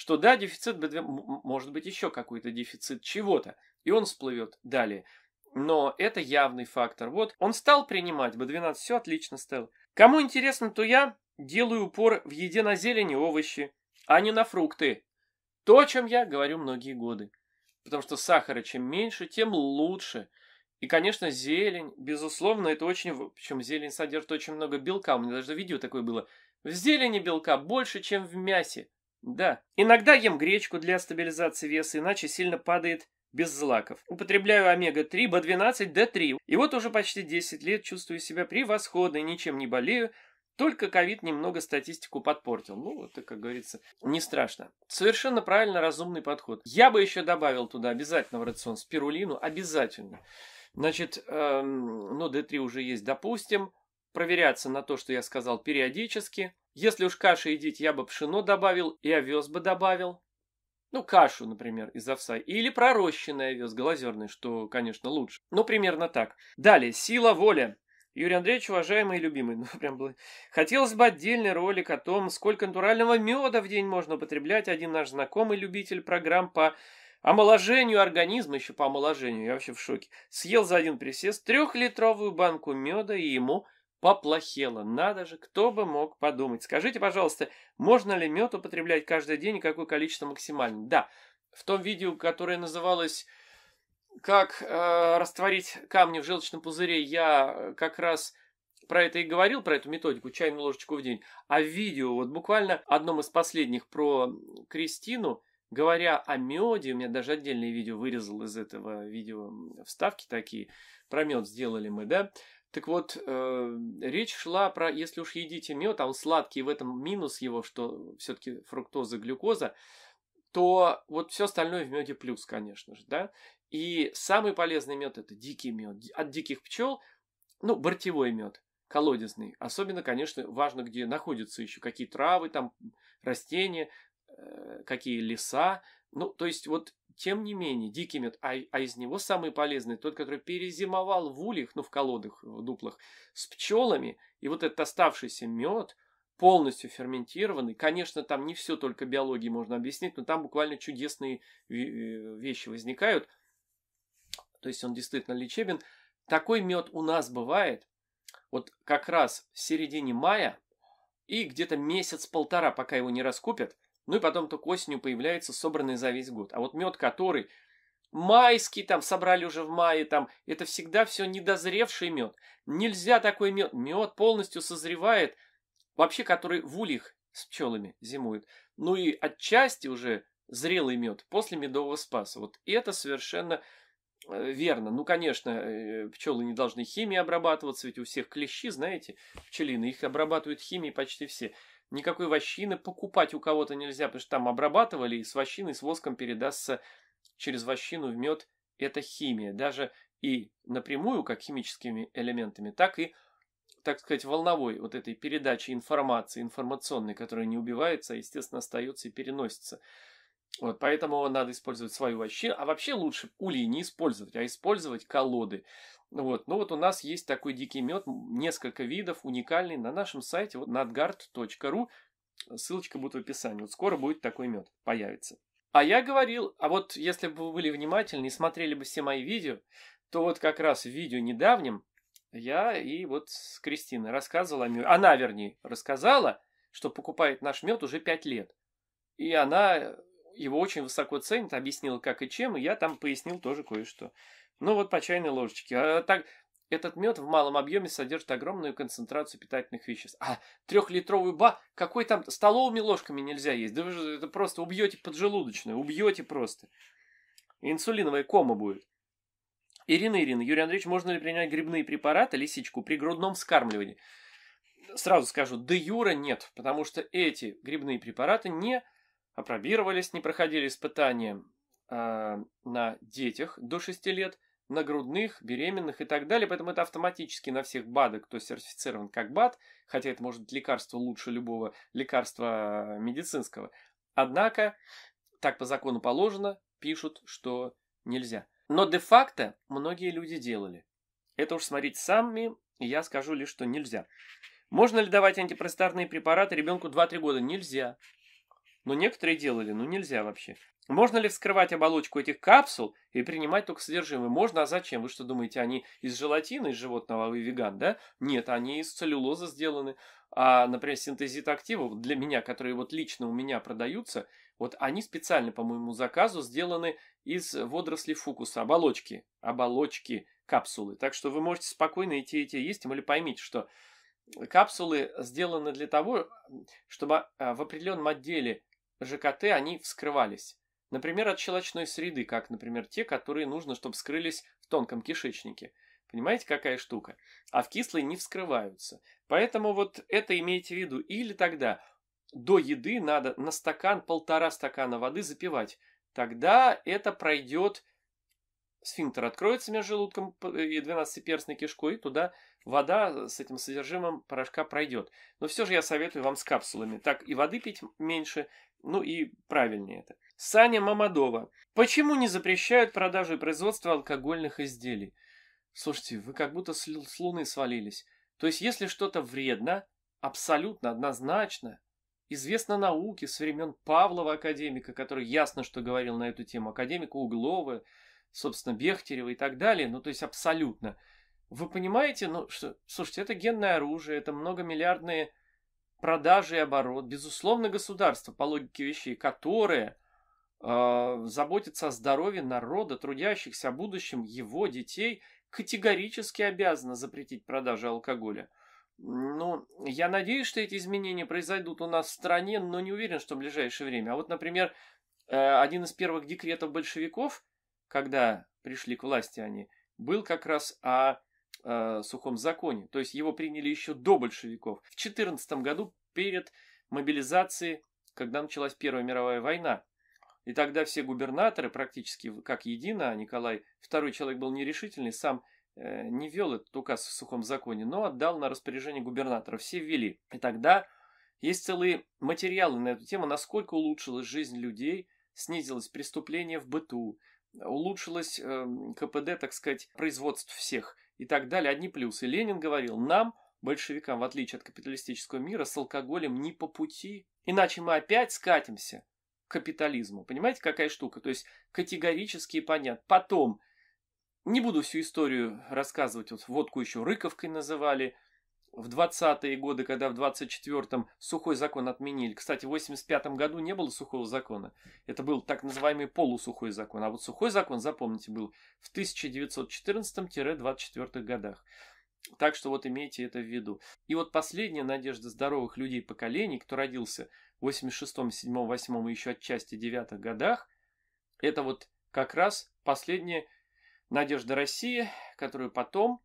что да, дефицит B2, может быть еще какой-то дефицит чего-то и он всплывет далее. Но это явный фактор. Вот он стал принимать B12, все отлично стал. Кому интересно, то я делаю упор в еде на зелень и овощи, а не на фрукты. То, о чем я говорю многие годы. Потому что сахара чем меньше, тем лучше. И, конечно, зелень, безусловно, это очень... Причем зелень содержит очень много белка. У меня даже видео такое было. В зелени белка больше, чем в мясе. Да. Иногда ем гречку для стабилизации веса, иначе сильно падает без злаков. Употребляю омега-3, B12, D3. И вот уже почти 10 лет чувствую себя превосходно ничем не болею. Только ковид немного статистику подпортил. Ну, это, как говорится, не страшно. Совершенно правильно разумный подход. Я бы еще добавил туда обязательно в рацион спирулину. Обязательно. Значит, эм, ну, D3 уже есть, допустим. Проверяться на то, что я сказал, периодически. Если уж каши едить, я бы пшено добавил и овес бы добавил. Ну, кашу, например, из овса. Или пророщенный овес глазерный, что, конечно, лучше. Ну, примерно так. Далее, сила воля. Юрий Андреевич, уважаемый и любимый, (laughs) ну прям было. Хотелось бы отдельный ролик о том, сколько натурального меда в день можно употреблять. Один наш знакомый любитель программ по омоложению организма, еще по омоложению, я вообще в шоке, съел за один присест трехлитровую банку меда, и ему поплохело. Надо же, кто бы мог подумать. Скажите, пожалуйста, можно ли мед употреблять каждый день и какое количество максимально? Да, в том видео, которое называлось «Как э, растворить камни в желчном пузыре», я как раз про это и говорил, про эту методику, чайную ложечку в день. А в видео, вот буквально одном из последних про Кристину, говоря о меде, у меня даже отдельное видео вырезал из этого видео вставки такие, про мед сделали мы, да, так вот, э, речь шла про, если уж едите мед, а он сладкий, в этом минус его, что все-таки фруктоза, глюкоза, то вот все остальное в меде плюс, конечно же, да. И самый полезный мед это дикий мед. От диких пчел, ну, бортевой мед, колодезный. Особенно, конечно, важно, где находятся еще какие травы, там, растения, э, какие леса. Ну, то есть вот тем не менее, дикий мед, а, а из него самый полезный, тот, который перезимовал в ульях, ну в колодах, в дуплах, с пчелами, и вот этот оставшийся мед, полностью ферментированный, конечно, там не все только биологии можно объяснить, но там буквально чудесные вещи возникают, то есть он действительно лечебен. Такой мед у нас бывает, вот как раз в середине мая и где-то месяц-полтора, пока его не раскупят, ну и потом только осенью появляется собранный за весь год. А вот мед, который майский там собрали уже в мае, там это всегда все недозревший мед. Нельзя такой мед. Мед полностью созревает, вообще который в ульях с пчелами зимует. Ну и отчасти уже зрелый мед после медового спаса. Вот это совершенно э, верно. Ну, конечно, э, пчелы не должны химией обрабатываться, ведь у всех клещи, знаете, пчелины, их обрабатывают химией почти все. Никакой вощины покупать у кого-то нельзя, потому что там обрабатывали, и с вощиной, с воском передастся через вощину в мед. Это химия. Даже и напрямую, как химическими элементами, так и, так сказать, волновой вот этой передачи информации, информационной, которая не убивается, а, естественно, остается и переносится. Вот, поэтому надо использовать свою вощину. А вообще лучше улей не использовать, а использовать колоды. Вот. Ну вот у нас есть такой дикий мед, несколько видов, уникальный, на нашем сайте, вот nadgard.ru, ссылочка будет в описании. Вот скоро будет такой мед, появится. А я говорил, а вот если бы вы были внимательны и смотрели бы все мои видео, то вот как раз в видео недавнем я и вот с Кристиной рассказывала о мед. Она, вернее, рассказала, что покупает наш мед уже 5 лет. И она его очень высоко ценит, объяснила как и чем, и я там пояснил тоже кое-что. Ну вот по чайной ложечке. А так, этот мед в малом объеме содержит огромную концентрацию питательных веществ. А трехлитровый ба, какой там столовыми ложками нельзя есть? Да вы же это просто убьете поджелудочную, убьете просто. Инсулиновая кома будет. Ирина Ирина, Юрий Андреевич, можно ли принять грибные препараты, лисичку, при грудном вскармливании? Сразу скажу, де юра нет, потому что эти грибные препараты не опробировались, не проходили испытания э, на детях до 6 лет – на грудных, беременных и так далее. Поэтому это автоматически на всех БАДах, кто сертифицирован как БАД, хотя это может быть лекарство лучше любого лекарства медицинского. Однако, так по закону положено, пишут, что нельзя. Но де-факто многие люди делали. Это уж смотреть сами, я скажу лишь, что нельзя. Можно ли давать антипростарные препараты ребенку 2-3 года? Нельзя. Но некоторые делали, ну нельзя вообще. Можно ли вскрывать оболочку этих капсул и принимать только содержимое? Можно, а зачем? Вы что думаете, они из желатина, из животного, а вы веган, да? Нет, они из целлюлозы сделаны. А, например, синтезит активов для меня, которые вот лично у меня продаются, вот они специально по моему заказу сделаны из водорослей фукуса, оболочки, оболочки капсулы. Так что вы можете спокойно и те, и те есть, более поймите, что капсулы сделаны для того, чтобы а, в определенном отделе ЖКТ они вскрывались. Например, от щелочной среды, как, например, те, которые нужно, чтобы скрылись в тонком кишечнике. Понимаете, какая штука? А в кислой не вскрываются. Поэтому вот это имейте в виду. Или тогда до еды надо на стакан, полтора стакана воды запивать. Тогда это пройдет, сфинктер откроется между желудком и 12-перстной кишкой, туда вода с этим содержимым порошка пройдет. Но все же я советую вам с капсулами. Так и воды пить меньше, ну и правильнее это. Саня Мамадова. Почему не запрещают продажу и производство алкогольных изделий? Слушайте, вы как будто с, луны свалились. То есть, если что-то вредно, абсолютно однозначно, известно науке с времен Павлова академика, который ясно что говорил на эту тему, академика Углова, собственно, Бехтерева и так далее, ну, то есть абсолютно. Вы понимаете, ну, что, слушайте, это генное оружие, это многомиллиардные продажи и оборот, безусловно, государство, по логике вещей, которое э, заботится о здоровье народа, трудящихся, о будущем его детей, категорически обязано запретить продажу алкоголя. Ну, я надеюсь, что эти изменения произойдут у нас в стране, но не уверен, что в ближайшее время. А вот, например, э, один из первых декретов большевиков, когда пришли к власти они, был как раз о э, сухом законе. То есть его приняли еще до большевиков. В 14 году перед мобилизацией, когда началась Первая мировая война. И тогда все губернаторы практически как едино, а Николай, второй человек был нерешительный, сам э, не вел этот указ в сухом законе, но отдал на распоряжение губернатора. Все ввели. И тогда есть целые материалы на эту тему, насколько улучшилась жизнь людей, снизилось преступление в быту, улучшилось э, КПД, так сказать, производств всех и так далее. Одни плюсы. Ленин говорил, нам, большевикам, в отличие от капиталистического мира, с алкоголем не по пути. Иначе мы опять скатимся к капитализму. Понимаете, какая штука? То есть категорически и понятно. Потом, не буду всю историю рассказывать, вот водку еще Рыковкой называли, в 20-е годы, когда в 24-м сухой закон отменили. Кстати, в 85-м году не было сухого закона. Это был так называемый полусухой закон. А вот сухой закон, запомните, был в 1914-24 годах. Так что вот имейте это в виду. И вот последняя надежда здоровых людей поколений, кто родился в 86-м, 7-м, 8-м и еще отчасти 9-х годах, это вот как раз последняя надежда России, которую потом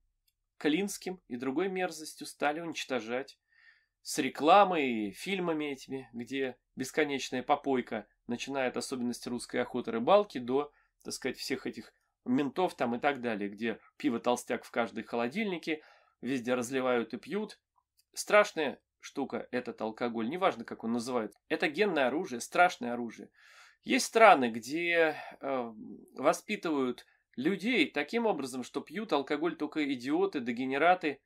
Клинским и другой мерзостью стали уничтожать. С рекламой и фильмами этими, где бесконечная попойка, начиная от особенностей русской охоты рыбалки до, так сказать, всех этих ментов там и так далее, где пиво толстяк в каждой холодильнике, везде разливают и пьют. Страшная штука этот алкоголь, неважно, как он называют. Это генное оружие, страшное оружие. Есть страны, где э, воспитывают людей таким образом, что пьют алкоголь только идиоты, дегенераты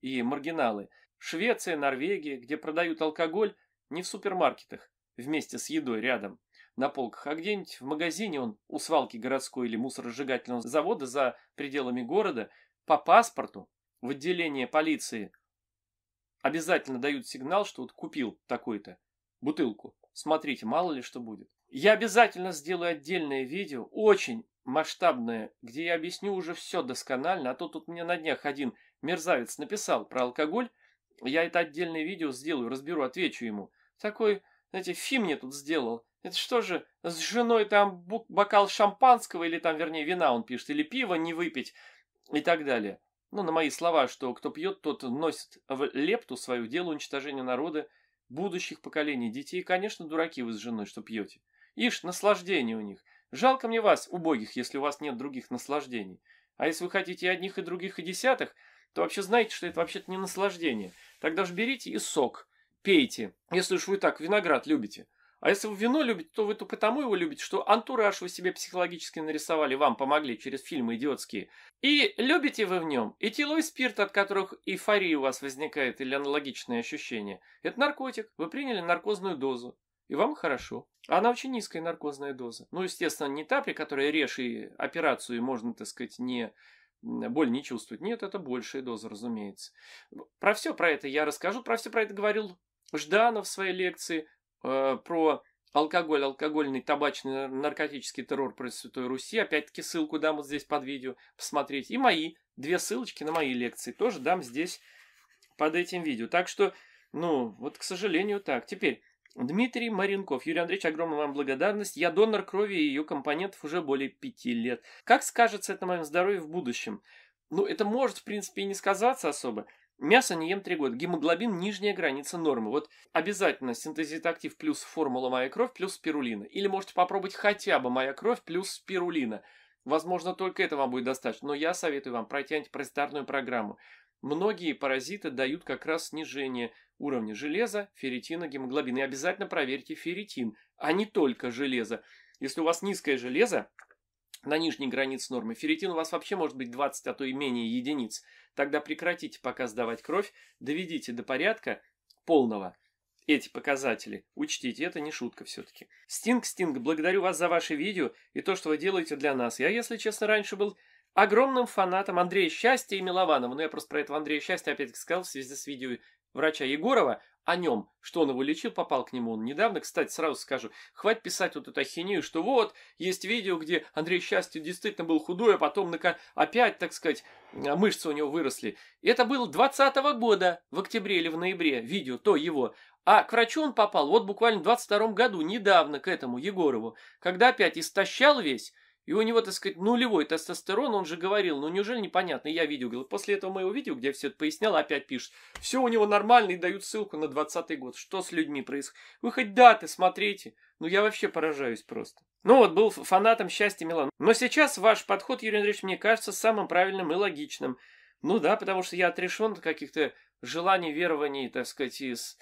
и маргиналы. Швеция, Норвегия, где продают алкоголь не в супермаркетах, вместе с едой рядом, на полках, а где-нибудь в магазине он у свалки городской или мусоросжигательного завода за пределами города по паспорту в отделение полиции обязательно дают сигнал, что вот купил такой-то бутылку. Смотрите, мало ли что будет. Я обязательно сделаю отдельное видео, очень масштабное, где я объясню уже все досконально, а то тут мне на днях один мерзавец написал про алкоголь, я это отдельное видео сделаю, разберу, отвечу ему. Такой, знаете, фи мне тут сделал. Это что же, с женой там бокал шампанского или там, вернее, вина он пишет, или пиво не выпить и так далее. Ну, на мои слова, что кто пьет, тот носит в лепту свою дело уничтожения народа, будущих поколений детей. Конечно, дураки вы с женой, что пьете. Ишь, наслаждение у них. Жалко мне вас, убогих, если у вас нет других наслаждений. А если вы хотите и одних, и других, и десятых, то вообще знаете, что это вообще-то не наслаждение. Тогда же берите и сок, пейте, если уж вы так виноград любите. А если вы вино любите, то вы то потому его любите, что антураж вы себе психологически нарисовали, вам помогли через фильмы идиотские. И любите вы в нем этиловый спирт, от которых эйфория у вас возникает или аналогичные ощущения. Это наркотик, вы приняли наркозную дозу. И вам хорошо. Она очень низкая наркозная доза. Ну, естественно, не та, при которой режь и операцию и можно, так сказать, не боль не чувствовать. Нет, это большая доза, разумеется. Про все про это я расскажу. Про все про это говорил Жданов в своей лекции. Э, про алкоголь, алкогольный, табачный, наркотический террор против Святой Руси. Опять-таки ссылку дам вот здесь под видео посмотреть. И мои, две ссылочки на мои лекции тоже дам здесь под этим видео. Так что, ну, вот, к сожалению, так. Теперь, Дмитрий Маренков. Юрий Андреевич, огромная вам благодарность. Я донор крови и ее компонентов уже более пяти лет. Как скажется это на моем здоровье в будущем? Ну, это может, в принципе, и не сказаться особо. Мясо не ем три года. Гемоглобин – нижняя граница нормы. Вот обязательно синтезит актив плюс формула «Моя кровь» плюс спирулина. Или можете попробовать хотя бы «Моя кровь» плюс спирулина. Возможно, только это вам будет достаточно. Но я советую вам пройти антипаразитарную программу. Многие паразиты дают как раз снижение уровня железа, ферритина, гемоглобина. И обязательно проверьте ферритин, а не только железо. Если у вас низкое железо, на нижней границе нормы. Ферритин у вас вообще может быть 20, а то и менее единиц. Тогда прекратите пока сдавать кровь, доведите до порядка полного эти показатели. Учтите, это не шутка все-таки. Стинг, Стинг, благодарю вас за ваши видео и то, что вы делаете для нас. Я, если честно, раньше был огромным фанатом Андрея Счастья и Милованова. Но я просто про этого Андрея Счастья опять сказал в связи с видео врача Егорова о нем, что он его лечил, попал к нему он недавно. Кстати, сразу скажу, хватит писать вот эту ахинею, что вот, есть видео, где Андрей Счастье действительно был худой, а потом опять, так сказать, мышцы у него выросли. Это было 20 -го года, в октябре или в ноябре, видео, то его. А к врачу он попал вот буквально в 22 году, недавно к этому Егорову, когда опять истощал весь, и у него, так сказать, нулевой тестостерон, он же говорил, ну неужели непонятно, я видео говорил. После этого моего видео, где я все это пояснял, опять пишет, все у него нормально и дают ссылку на 20 год. Что с людьми происходит? Вы хоть даты смотрите. Ну я вообще поражаюсь просто. Ну вот, был фанатом счастья Милан. Но сейчас ваш подход, Юрий Андреевич, мне кажется самым правильным и логичным. Ну да, потому что я отрешен от каких-то желаний, верований, так сказать, из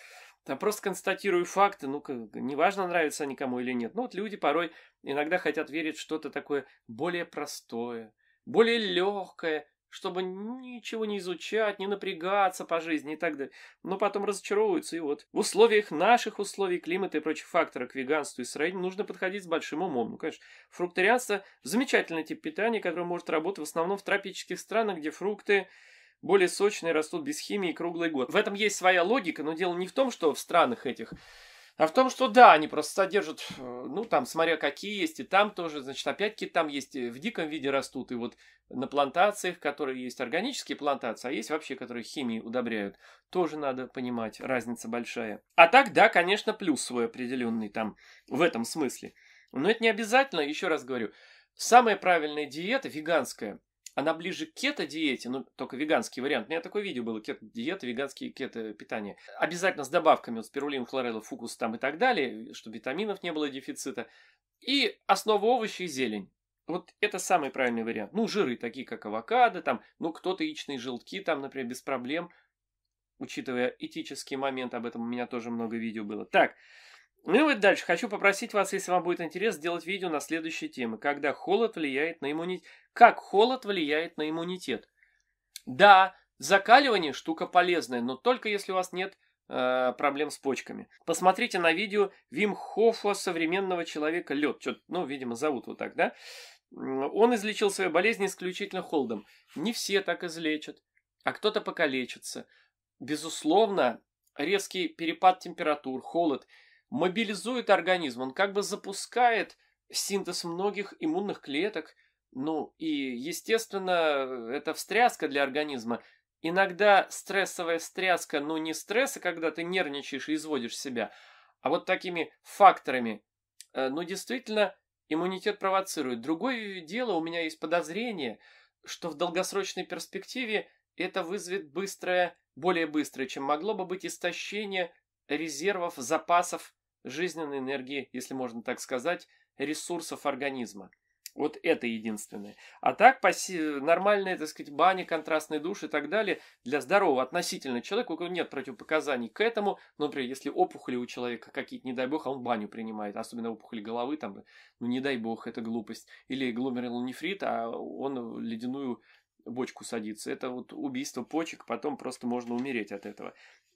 я просто констатирую факты, ну, неважно, нравятся они кому или нет. Но вот люди порой иногда хотят верить в что-то такое более простое, более легкое, чтобы ничего не изучать, не напрягаться по жизни и так далее. Но потом разочаровываются. И вот в условиях наших условий, климата и прочих факторов к веганству и строению нужно подходить с большим умом. Ну, конечно, фрукторианство – замечательный тип питания, который может работать в основном в тропических странах, где фрукты более сочные растут без химии круглый год. В этом есть своя логика, но дело не в том, что в странах этих, а в том, что да, они просто содержат, э, ну там, смотря какие есть, и там тоже, значит, опять-таки там есть э, в диком виде растут, и вот на плантациях, которые есть органические плантации, а есть вообще, которые химией удобряют, тоже надо понимать, разница большая. А так, да, конечно, плюс свой определенный там в этом смысле. Но это не обязательно, еще раз говорю, самая правильная диета, веганская, она ближе к кето-диете, ну, только веганский вариант. У меня такое видео было, кето-диета, веганские кето-питание. Обязательно с добавками, вот, спирулин, хлорелла, фукус там и так далее, чтобы витаминов не было дефицита. И основа овощи и зелень. Вот это самый правильный вариант. Ну, жиры, такие как авокадо, там, ну, кто-то яичные желтки, там, например, без проблем. Учитывая этический момент, об этом у меня тоже много видео было. Так, ну и вот дальше. Хочу попросить вас, если вам будет интерес, сделать видео на следующие темы. Когда холод влияет на иммунитет. Как холод влияет на иммунитет? Да, закаливание штука полезная, но только если у вас нет э, проблем с почками. Посмотрите на видео Вим Хофа современного человека лед. Что, ну, видимо, зовут вот так, да? Он излечил свою болезнь исключительно холодом. Не все так излечат, а кто-то покалечится. Безусловно, резкий перепад температур, холод – мобилизует организм, он как бы запускает синтез многих иммунных клеток, Ну и, естественно, это встряска для организма. Иногда стрессовая встряска, ну не стресса, когда ты нервничаешь и изводишь себя, а вот такими факторами, э, ну действительно, иммунитет провоцирует. Другое дело, у меня есть подозрение, что в долгосрочной перспективе это вызовет быстрое, более быстрое, чем могло бы быть истощение резервов, запасов жизненной энергии, если можно так сказать, ресурсов организма. Вот это единственное. А так, нормальная, так сказать, баня, контрастный душ и так далее для здорового относительно человека, у кого нет противопоказаний к этому, ну, например, если опухоли у человека какие-то, не дай бог, а он баню принимает, особенно опухоли головы, там, ну, не дай бог, это глупость. Или гломерулонефрит, а он ледяную бочку садится. Это вот убийство почек, потом просто можно умереть от этого.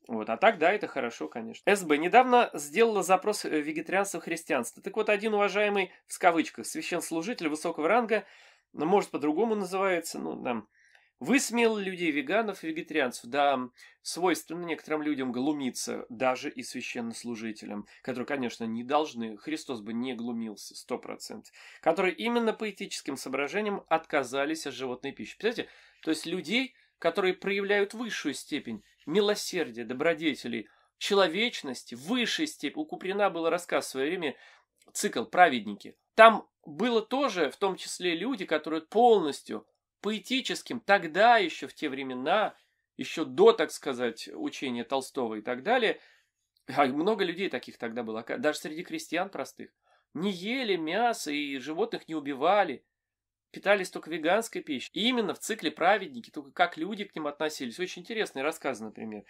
Вот. А так, да, это хорошо, конечно. СБ недавно сделала запрос э, вегетарианства христианства. Так вот, один уважаемый, в скавычках, священслужитель высокого ранга, ну, может, по-другому называется, ну, там, высмеял людей веганов и вегетарианцев. Да, свойственно некоторым людям глумиться, даже и священнослужителям, которые, конечно, не должны, Христос бы не глумился, сто процентов, которые именно по этическим соображениям отказались от животной пищи. Представляете, то есть людей, которые проявляют высшую степень милосердия, добродетелей, человечности, высшей степени. У Куприна был рассказ в свое время, цикл «Праведники». Там было тоже, в том числе, люди, которые полностью поэтическим, тогда еще, в те времена, еще до, так сказать, учения Толстого и так далее, а много людей таких тогда было, даже среди крестьян простых, не ели мясо и животных не убивали, питались только веганской пищей. И именно в цикле «Праведники», только как люди к ним относились. Очень интересные рассказы, например.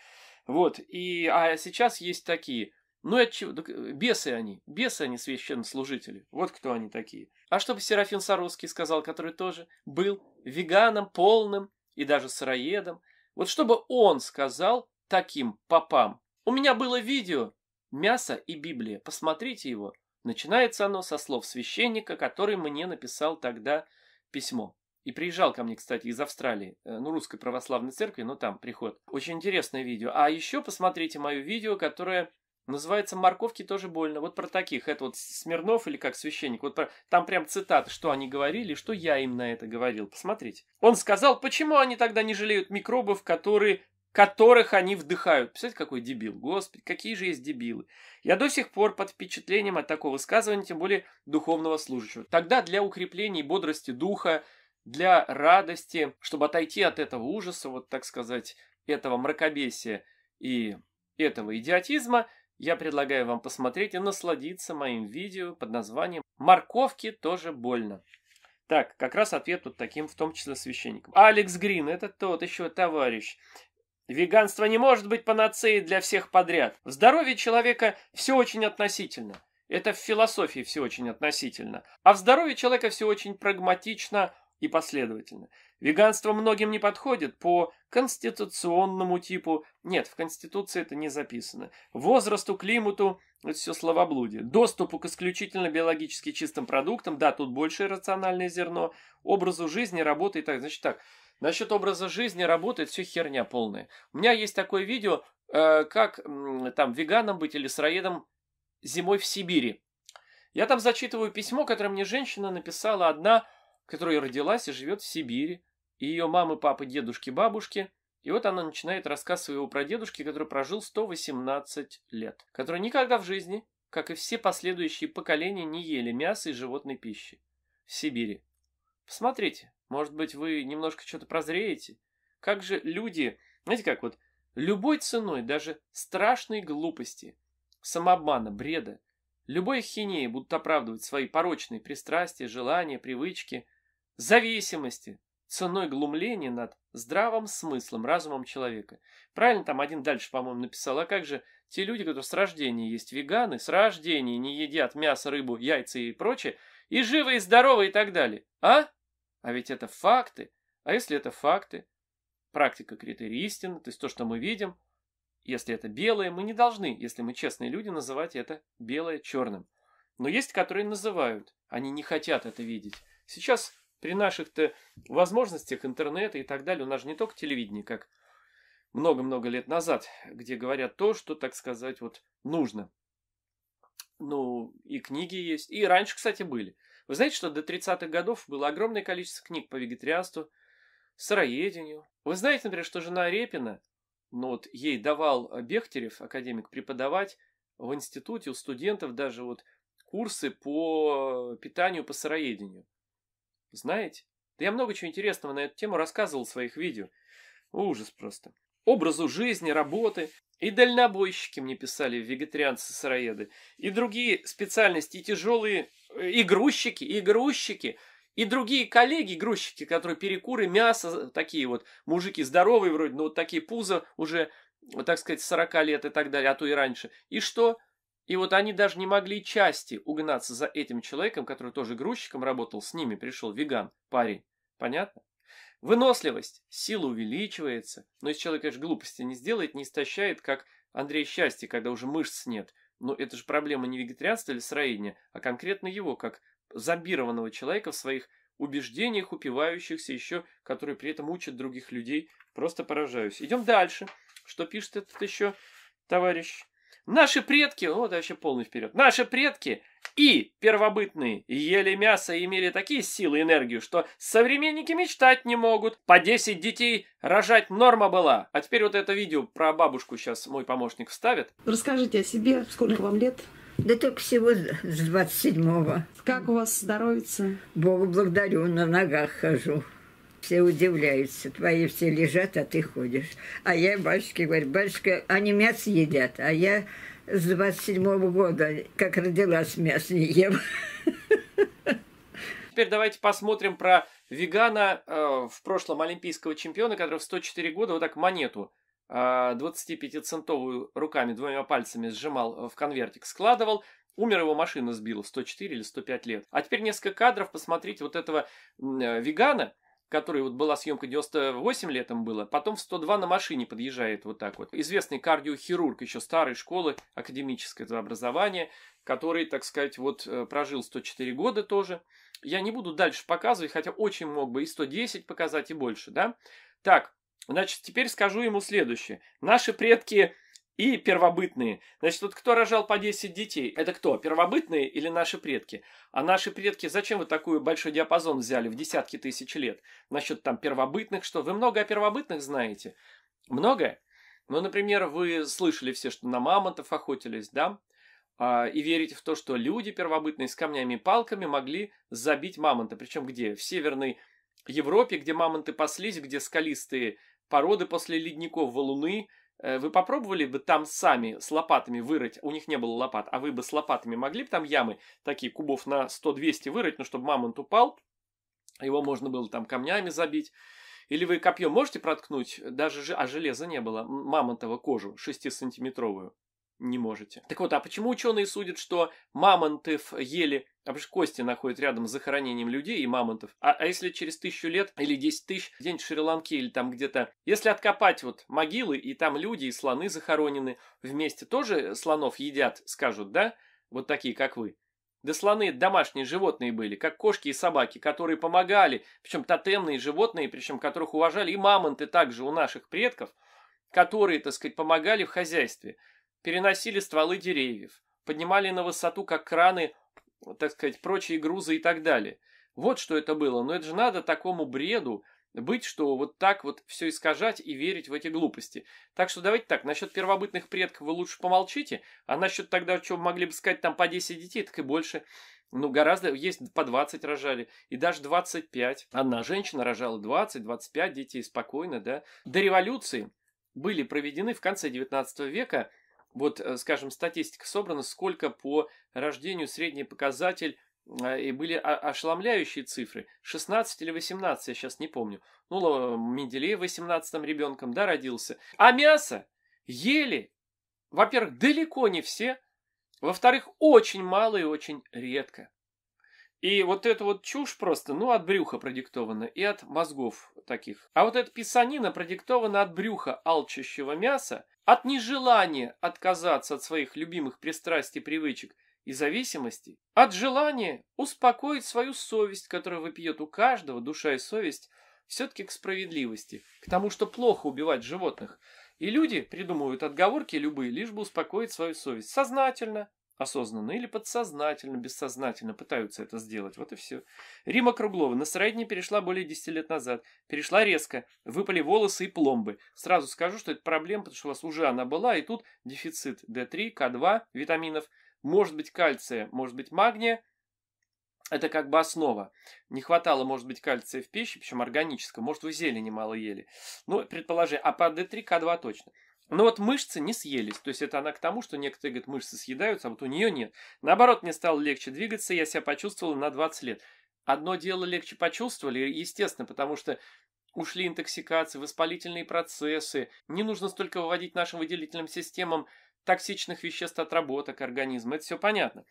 Вот, и, а сейчас есть такие, ну, это чего? Э, бесы они. Бесы они священнослужители. Вот кто они такие. А что бы Серафим Саровский сказал, который тоже был веганом полным и даже сыроедом. Вот что бы он сказал таким попам. У меня было видео «Мясо и Библия». Посмотрите его. Начинается оно со слов священника, который мне написал тогда письмо. И приезжал ко мне, кстати, из Австралии, э, ну, русской православной церкви, но там приход. Очень интересное видео. А еще посмотрите мое видео, которое называется «Морковки тоже больно». Вот про таких. Это вот Смирнов или как священник. Вот про... Там прям цитаты, что они говорили, что я им на это говорил. Посмотрите. Он сказал, почему они тогда не жалеют микробов, которые которых они вдыхают. Представляете, какой дебил? Господи, какие же есть дебилы. Я до сих пор под впечатлением от такого высказывания, тем более духовного служащего. Тогда для укрепления и бодрости духа, для радости, чтобы отойти от этого ужаса, вот так сказать, этого мракобесия и этого идиотизма, я предлагаю вам посмотреть и насладиться моим видео под названием «Морковки тоже больно». Так, как раз ответ тут таким, в том числе священником. Алекс Грин, это тот еще товарищ. Веганство не может быть панацеей для всех подряд. В здоровье человека все очень относительно. Это в философии все очень относительно. А в здоровье человека все очень прагматично и последовательно. Веганство многим не подходит по конституционному типу. Нет, в Конституции это не записано. Возрасту, климату, это все словоблудие. Доступу к исключительно биологически чистым продуктам, да, тут больше рациональное зерно, образу жизни, работы и так. Значит так, Насчет образа жизни работает все херня полная. У меня есть такое видео, э, как там веганом быть или сыроедом зимой в Сибири. Я там зачитываю письмо, которое мне женщина написала одна, которая родилась и живет в Сибири. И ее мамы, папы, дедушки, бабушки. И вот она начинает рассказ своего прадедушки, который прожил 118 лет. Который никогда в жизни, как и все последующие поколения, не ели мясо и животной пищи. В Сибири. Посмотрите, может быть, вы немножко что-то прозреете? Как же люди, знаете как вот, любой ценой, даже страшной глупости, самообмана, бреда, любой хинеи будут оправдывать свои порочные пристрастия, желания, привычки, зависимости, ценой глумления над здравым смыслом, разумом человека. Правильно там один дальше, по-моему, написал, а как же те люди, которые с рождения есть веганы, с рождения не едят мясо, рыбу, яйца и прочее, и живы, и здоровы, и так далее. А? А ведь это факты. А если это факты? Практика критерий истины, то есть то, что мы видим. Если это белое, мы не должны, если мы честные люди, называть это белое черным. Но есть, которые называют. Они не хотят это видеть. Сейчас при наших-то возможностях интернета и так далее, у нас же не только телевидение, как много-много лет назад, где говорят то, что, так сказать, вот нужно. Ну, и книги есть. И раньше, кстати, были. Вы знаете, что до 30-х годов было огромное количество книг по вегетарианству, сыроедению. Вы знаете, например, что жена Репина, ну вот ей давал Бехтерев, академик, преподавать в институте у студентов даже вот курсы по питанию по сыроедению. Знаете? Да я много чего интересного на эту тему рассказывал в своих видео. Ужас просто. Образу жизни, работы. И дальнобойщики мне писали, вегетарианцы-сыроеды. И другие специальности, и тяжелые, э, и грузчики, и грузчики. И другие коллеги, грузчики, которые перекуры, мясо, такие вот мужики здоровые вроде, но вот такие пузо уже, вот так сказать, 40 лет и так далее, а то и раньше. И что? И вот они даже не могли части угнаться за этим человеком, который тоже грузчиком работал, с ними пришел веган, парень. Понятно? Выносливость, сила увеличивается, но если человек, конечно, глупости не сделает, не истощает, как Андрей Счастье, когда уже мышц нет. Но это же проблема не вегетарианства или сыроедения, а конкретно его, как зомбированного человека в своих убеждениях, упивающихся еще, который при этом учат других людей. Просто поражаюсь. Идем дальше. Что пишет этот еще товарищ? Наши предки, вот вообще полный вперед, наши предки и первобытные ели мясо и имели такие силы и энергию, что современники мечтать не могут. По 10 детей рожать норма была. А теперь вот это видео про бабушку сейчас мой помощник вставит. Расскажите о себе, сколько вам лет? Да только всего с 27-го. Как у вас здоровится? Богу благодарю, на ногах хожу. Все удивляются, твои все лежат, а ты ходишь. А я батюшке говорю, батюшка, они мясо едят, а я с 27-го года, как родилась, мясо не ем. Теперь давайте посмотрим про вегана э, в прошлом олимпийского чемпиона, который в 104 года вот так монету э, 25-центовую руками, двумя пальцами сжимал в конвертик, складывал. Умер его машина сбила, 104 или 105 лет. А теперь несколько кадров, посмотрите вот этого э, вегана, который вот была съемка 98 летом было, потом в 102 на машине подъезжает вот так вот. Известный кардиохирург еще старой школы, академическое образование, который, так сказать, вот э, прожил 104 года тоже. Я не буду дальше показывать, хотя очень мог бы и 110 показать и больше, да. Так, значит, теперь скажу ему следующее. Наши предки и первобытные. Значит, вот кто рожал по 10 детей, это кто? Первобытные или наши предки? А наши предки, зачем вы такой большой диапазон взяли в десятки тысяч лет? Насчет там первобытных, что? Вы много о первобытных знаете? Много? Ну, например, вы слышали все, что на мамонтов охотились, да? А, и верите в то, что люди первобытные с камнями и палками могли забить мамонта. Причем где? В Северной Европе, где мамонты паслись, где скалистые породы после ледников валуны – вы попробовали бы там сами с лопатами вырыть, у них не было лопат, а вы бы с лопатами могли бы там ямы такие кубов на 100-200 вырыть, ну, чтобы мамонт упал, его можно было там камнями забить. Или вы копье можете проткнуть, даже, а железа не было, мамонтову кожу 6-сантиметровую? Не можете. Так вот, а почему ученые судят, что мамонтов ели, а потому кости находят рядом с захоронением людей и мамонтов. А, а если через тысячу лет или десять тысяч, где-нибудь в Шри-Ланке или там где-то, если откопать вот могилы, и там люди и слоны захоронены вместе, тоже слонов едят, скажут, да? Вот такие, как вы. Да слоны домашние животные были, как кошки и собаки, которые помогали, причем тотемные животные, причем которых уважали и мамонты также у наших предков, которые, так сказать, помогали в хозяйстве переносили стволы деревьев, поднимали на высоту, как краны, так сказать, прочие грузы и так далее. Вот что это было. Но это же надо такому бреду быть, что вот так вот все искажать и верить в эти глупости. Так что давайте так, насчет первобытных предков вы лучше помолчите, а насчет тогда, что могли бы сказать, там по 10 детей, так и больше. Ну, гораздо, есть по 20 рожали, и даже 25. Одна женщина рожала 20-25 детей спокойно, да. До революции были проведены в конце 19 века вот, э, скажем, статистика собрана, сколько по рождению средний показатель, а, и были ошеломляющие цифры. 16 или 18, я сейчас не помню. Ну, Менделеев 18 ребенком, да, родился. А мясо ели, во-первых, далеко не все, во-вторых, очень мало и очень редко. И вот это вот чушь просто, ну, от брюха продиктована и от мозгов таких. А вот эта писанина продиктована от брюха алчащего мяса, от нежелания отказаться от своих любимых пристрастий, привычек и зависимостей, от желания успокоить свою совесть, которая выпьет у каждого, душа и совесть, все-таки к справедливости, к тому, что плохо убивать животных. И люди придумывают отговорки любые, лишь бы успокоить свою совесть. Сознательно, осознанно или подсознательно, бессознательно пытаются это сделать. Вот и все. Рима Круглова. Настроение перешла более 10 лет назад. Перешла резко. Выпали волосы и пломбы. Сразу скажу, что это проблема, потому что у вас уже она была, и тут дефицит D3, К2 витаминов. Может быть кальция, может быть магния. Это как бы основа. Не хватало, может быть, кальция в пище, причем органического. Может, вы зелени мало ели. Ну, предположи, а по D3, К2 точно. Но вот мышцы не съелись. То есть это она к тому, что некоторые говорят, мышцы съедаются, а вот у нее нет. Наоборот, мне стало легче двигаться, я себя почувствовал на 20 лет. Одно дело легче почувствовали, естественно, потому что ушли интоксикации, воспалительные процессы. Не нужно столько выводить нашим выделительным системам токсичных веществ отработок организма. Это все понятно.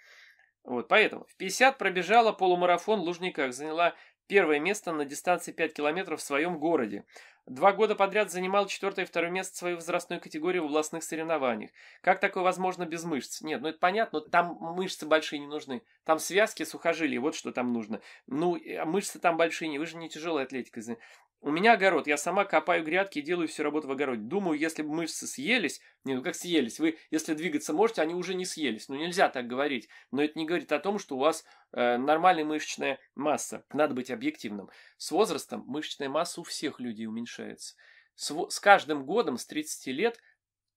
Вот, поэтому в 50 пробежала полумарафон в Лужниках, заняла первое место на дистанции 5 километров в своем городе. Два года подряд занимал четвертое и второе место своей возрастной категории в областных соревнованиях. Как такое возможно без мышц? Нет, ну это понятно, но там мышцы большие не нужны. Там связки, сухожилия, вот что там нужно. Ну, а мышцы там большие не, вы же не тяжелая атлетика. У меня огород, я сама копаю грядки и делаю всю работу в огороде. Думаю, если бы мышцы съелись, не, ну как съелись, вы, если двигаться можете, они уже не съелись. Ну нельзя так говорить, но это не говорит о том, что у вас э, нормальная мышечная масса. Надо быть объективным. С возрастом мышечная масса у всех людей уменьшается. С, с каждым годом, с 30 лет,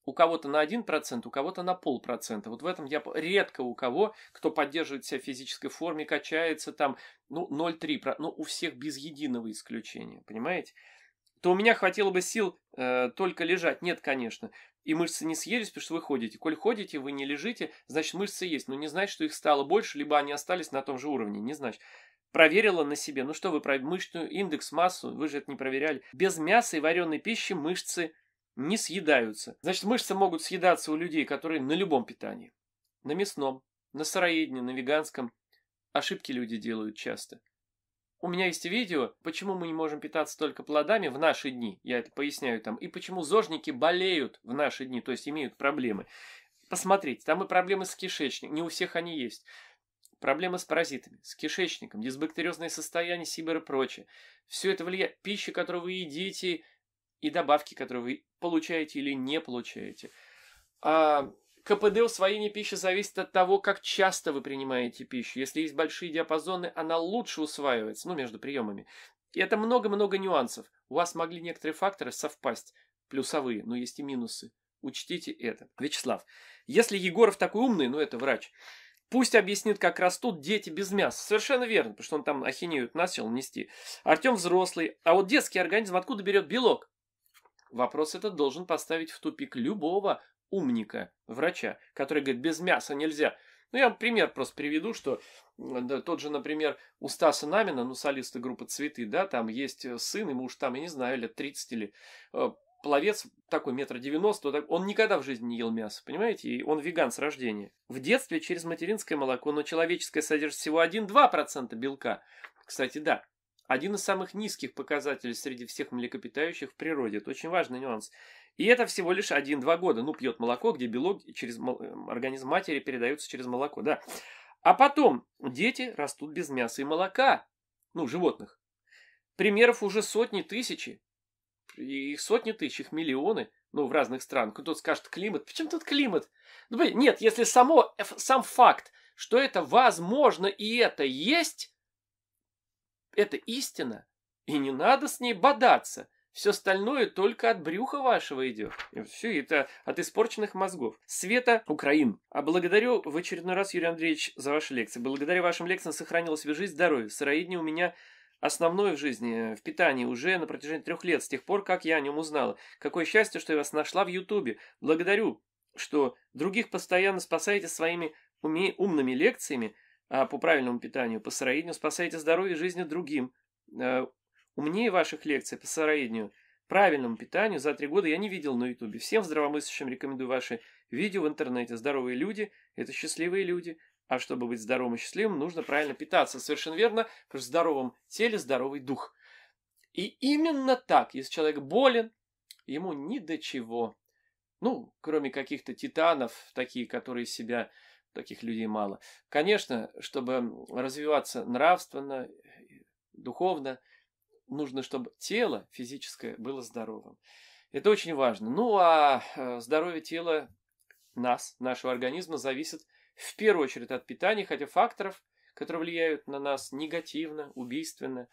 у кого-то на 1%, у кого-то на полпроцента. Вот в этом я редко у кого, кто поддерживает себя в физической форме, качается там, ну, 0,3%, ну, у всех без единого исключения, понимаете? То у меня хватило бы сил э, только лежать. Нет, конечно. И мышцы не съелись, потому что вы ходите. Коль ходите, вы не лежите, значит мышцы есть. Но не значит, что их стало больше, либо они остались на том же уровне. Не значит. Проверила на себе. Ну что вы, про мышечную индекс, массу, вы же это не проверяли. Без мяса и вареной пищи мышцы не съедаются. Значит, мышцы могут съедаться у людей, которые на любом питании. На мясном, на сыроедне, на веганском. Ошибки люди делают часто. У меня есть видео, почему мы не можем питаться только плодами в наши дни. Я это поясняю там. И почему зожники болеют в наши дни, то есть имеют проблемы. Посмотрите, там и проблемы с кишечником. Не у всех они есть. Проблемы с паразитами, с кишечником, дисбактериозное состояние, сибир и прочее. Все это влияет. Пища, которую вы едите, и добавки, которые вы получаете или не получаете. А КПД усвоения пищи зависит от того, как часто вы принимаете пищу. Если есть большие диапазоны, она лучше усваивается, ну, между приемами. И это много-много нюансов. У вас могли некоторые факторы совпасть, плюсовые, но есть и минусы. Учтите это. Вячеслав, если Егоров такой умный, ну это врач, Пусть объяснит, как растут дети без мяса. Совершенно верно, потому что он там ахинею начал нести. Артем взрослый, а вот детский организм откуда берет белок? Вопрос этот должен поставить в тупик любого умника, врача, который говорит, без мяса нельзя. Ну, я пример просто приведу, что да, тот же, например, у Стаса Намина, ну, солиста группы «Цветы», да, там есть э, сын, ему уж там, я не знаю, лет 30 или э, пловец такой метр девяносто, он никогда в жизни не ел мясо, понимаете? И он веган с рождения. В детстве через материнское молоко, но человеческое содержит всего 1-2% белка. Кстати, да, один из самых низких показателей среди всех млекопитающих в природе. Это очень важный нюанс. И это всего лишь 1-2 года. Ну, пьет молоко, где белок через эм, организм матери передается через молоко, да. А потом дети растут без мяса и молока. Ну, животных. Примеров уже сотни тысячи. И сотни тысяч, их миллионы. Ну, в разных странах. Кто-то скажет климат. Почему тут климат? Ну, нет, если само, сам факт, что это возможно и это есть, это истина, и не надо с ней бодаться. Все остальное только от брюха вашего идет. И все это от испорченных мозгов. Света Украин. А благодарю в очередной раз, Юрий Андреевич, за ваши лекции. Благодаря вашим лекциям сохранилась себе жизнь, здоровье. Сыроедение у меня основное в жизни, в питании уже на протяжении трех лет, с тех пор, как я о нем узнала. Какое счастье, что я вас нашла в Ютубе. Благодарю, что других постоянно спасаете своими уме- умными лекциями, а по правильному питанию, по сыроедению спасаете здоровье и жизнь другим. Э, умнее ваших лекций по сыроедению, правильному питанию за три года я не видел на ютубе. Всем здравомыслящим рекомендую ваши видео в интернете. Здоровые люди – это счастливые люди. А чтобы быть здоровым и счастливым, нужно правильно питаться. Совершенно верно, потому в здоровом теле здоровый дух. И именно так, если человек болен, ему ни до чего. Ну, кроме каких-то титанов, такие, которые себя таких людей мало. Конечно, чтобы развиваться нравственно, духовно, нужно, чтобы тело физическое было здоровым. Это очень важно. Ну, а э, здоровье тела нас, нашего организма, зависит в первую очередь от питания, хотя факторов, которые влияют на нас негативно, убийственно,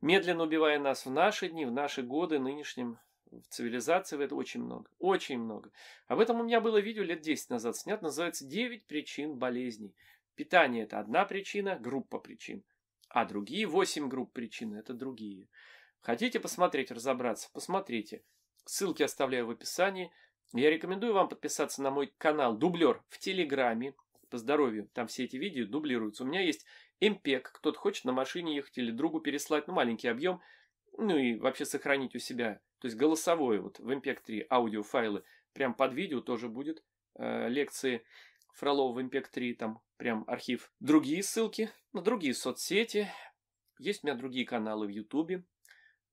медленно убивая нас в наши дни, в наши годы, нынешнем в цивилизации в это очень много. Очень много. Об этом у меня было видео лет 10 назад снят, называется «9 причин болезней». Питание – это одна причина, группа причин. А другие 8 групп причин – это другие. Хотите посмотреть, разобраться? Посмотрите. Ссылки оставляю в описании. Я рекомендую вам подписаться на мой канал Дублер в Телеграме. По здоровью. Там все эти видео дублируются. У меня есть МПЕК. Кто-то хочет на машине ехать или другу переслать. Ну, маленький объем. Ну и вообще сохранить у себя. То есть голосовое вот в MPEG 3 аудиофайлы. Прям под видео тоже будет. Э, лекции Фролова в MPEG 3. Там прям архив. Другие ссылки на другие соцсети. Есть у меня другие каналы в Ютубе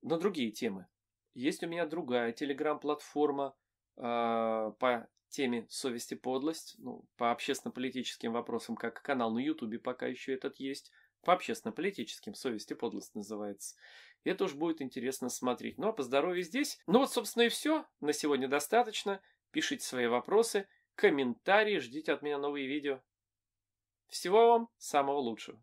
на другие темы. Есть у меня другая телеграм-платформа э, по теме «Совесть и подлость», ну, по общественно-политическим вопросам, как канал на Ютубе пока еще этот есть, по общественно-политическим «Совесть и подлость» называется. Это уж будет интересно смотреть. Ну, а по здоровью здесь. Ну вот, собственно, и все. На сегодня достаточно. Пишите свои вопросы, комментарии, ждите от меня новые видео. Всего вам самого лучшего.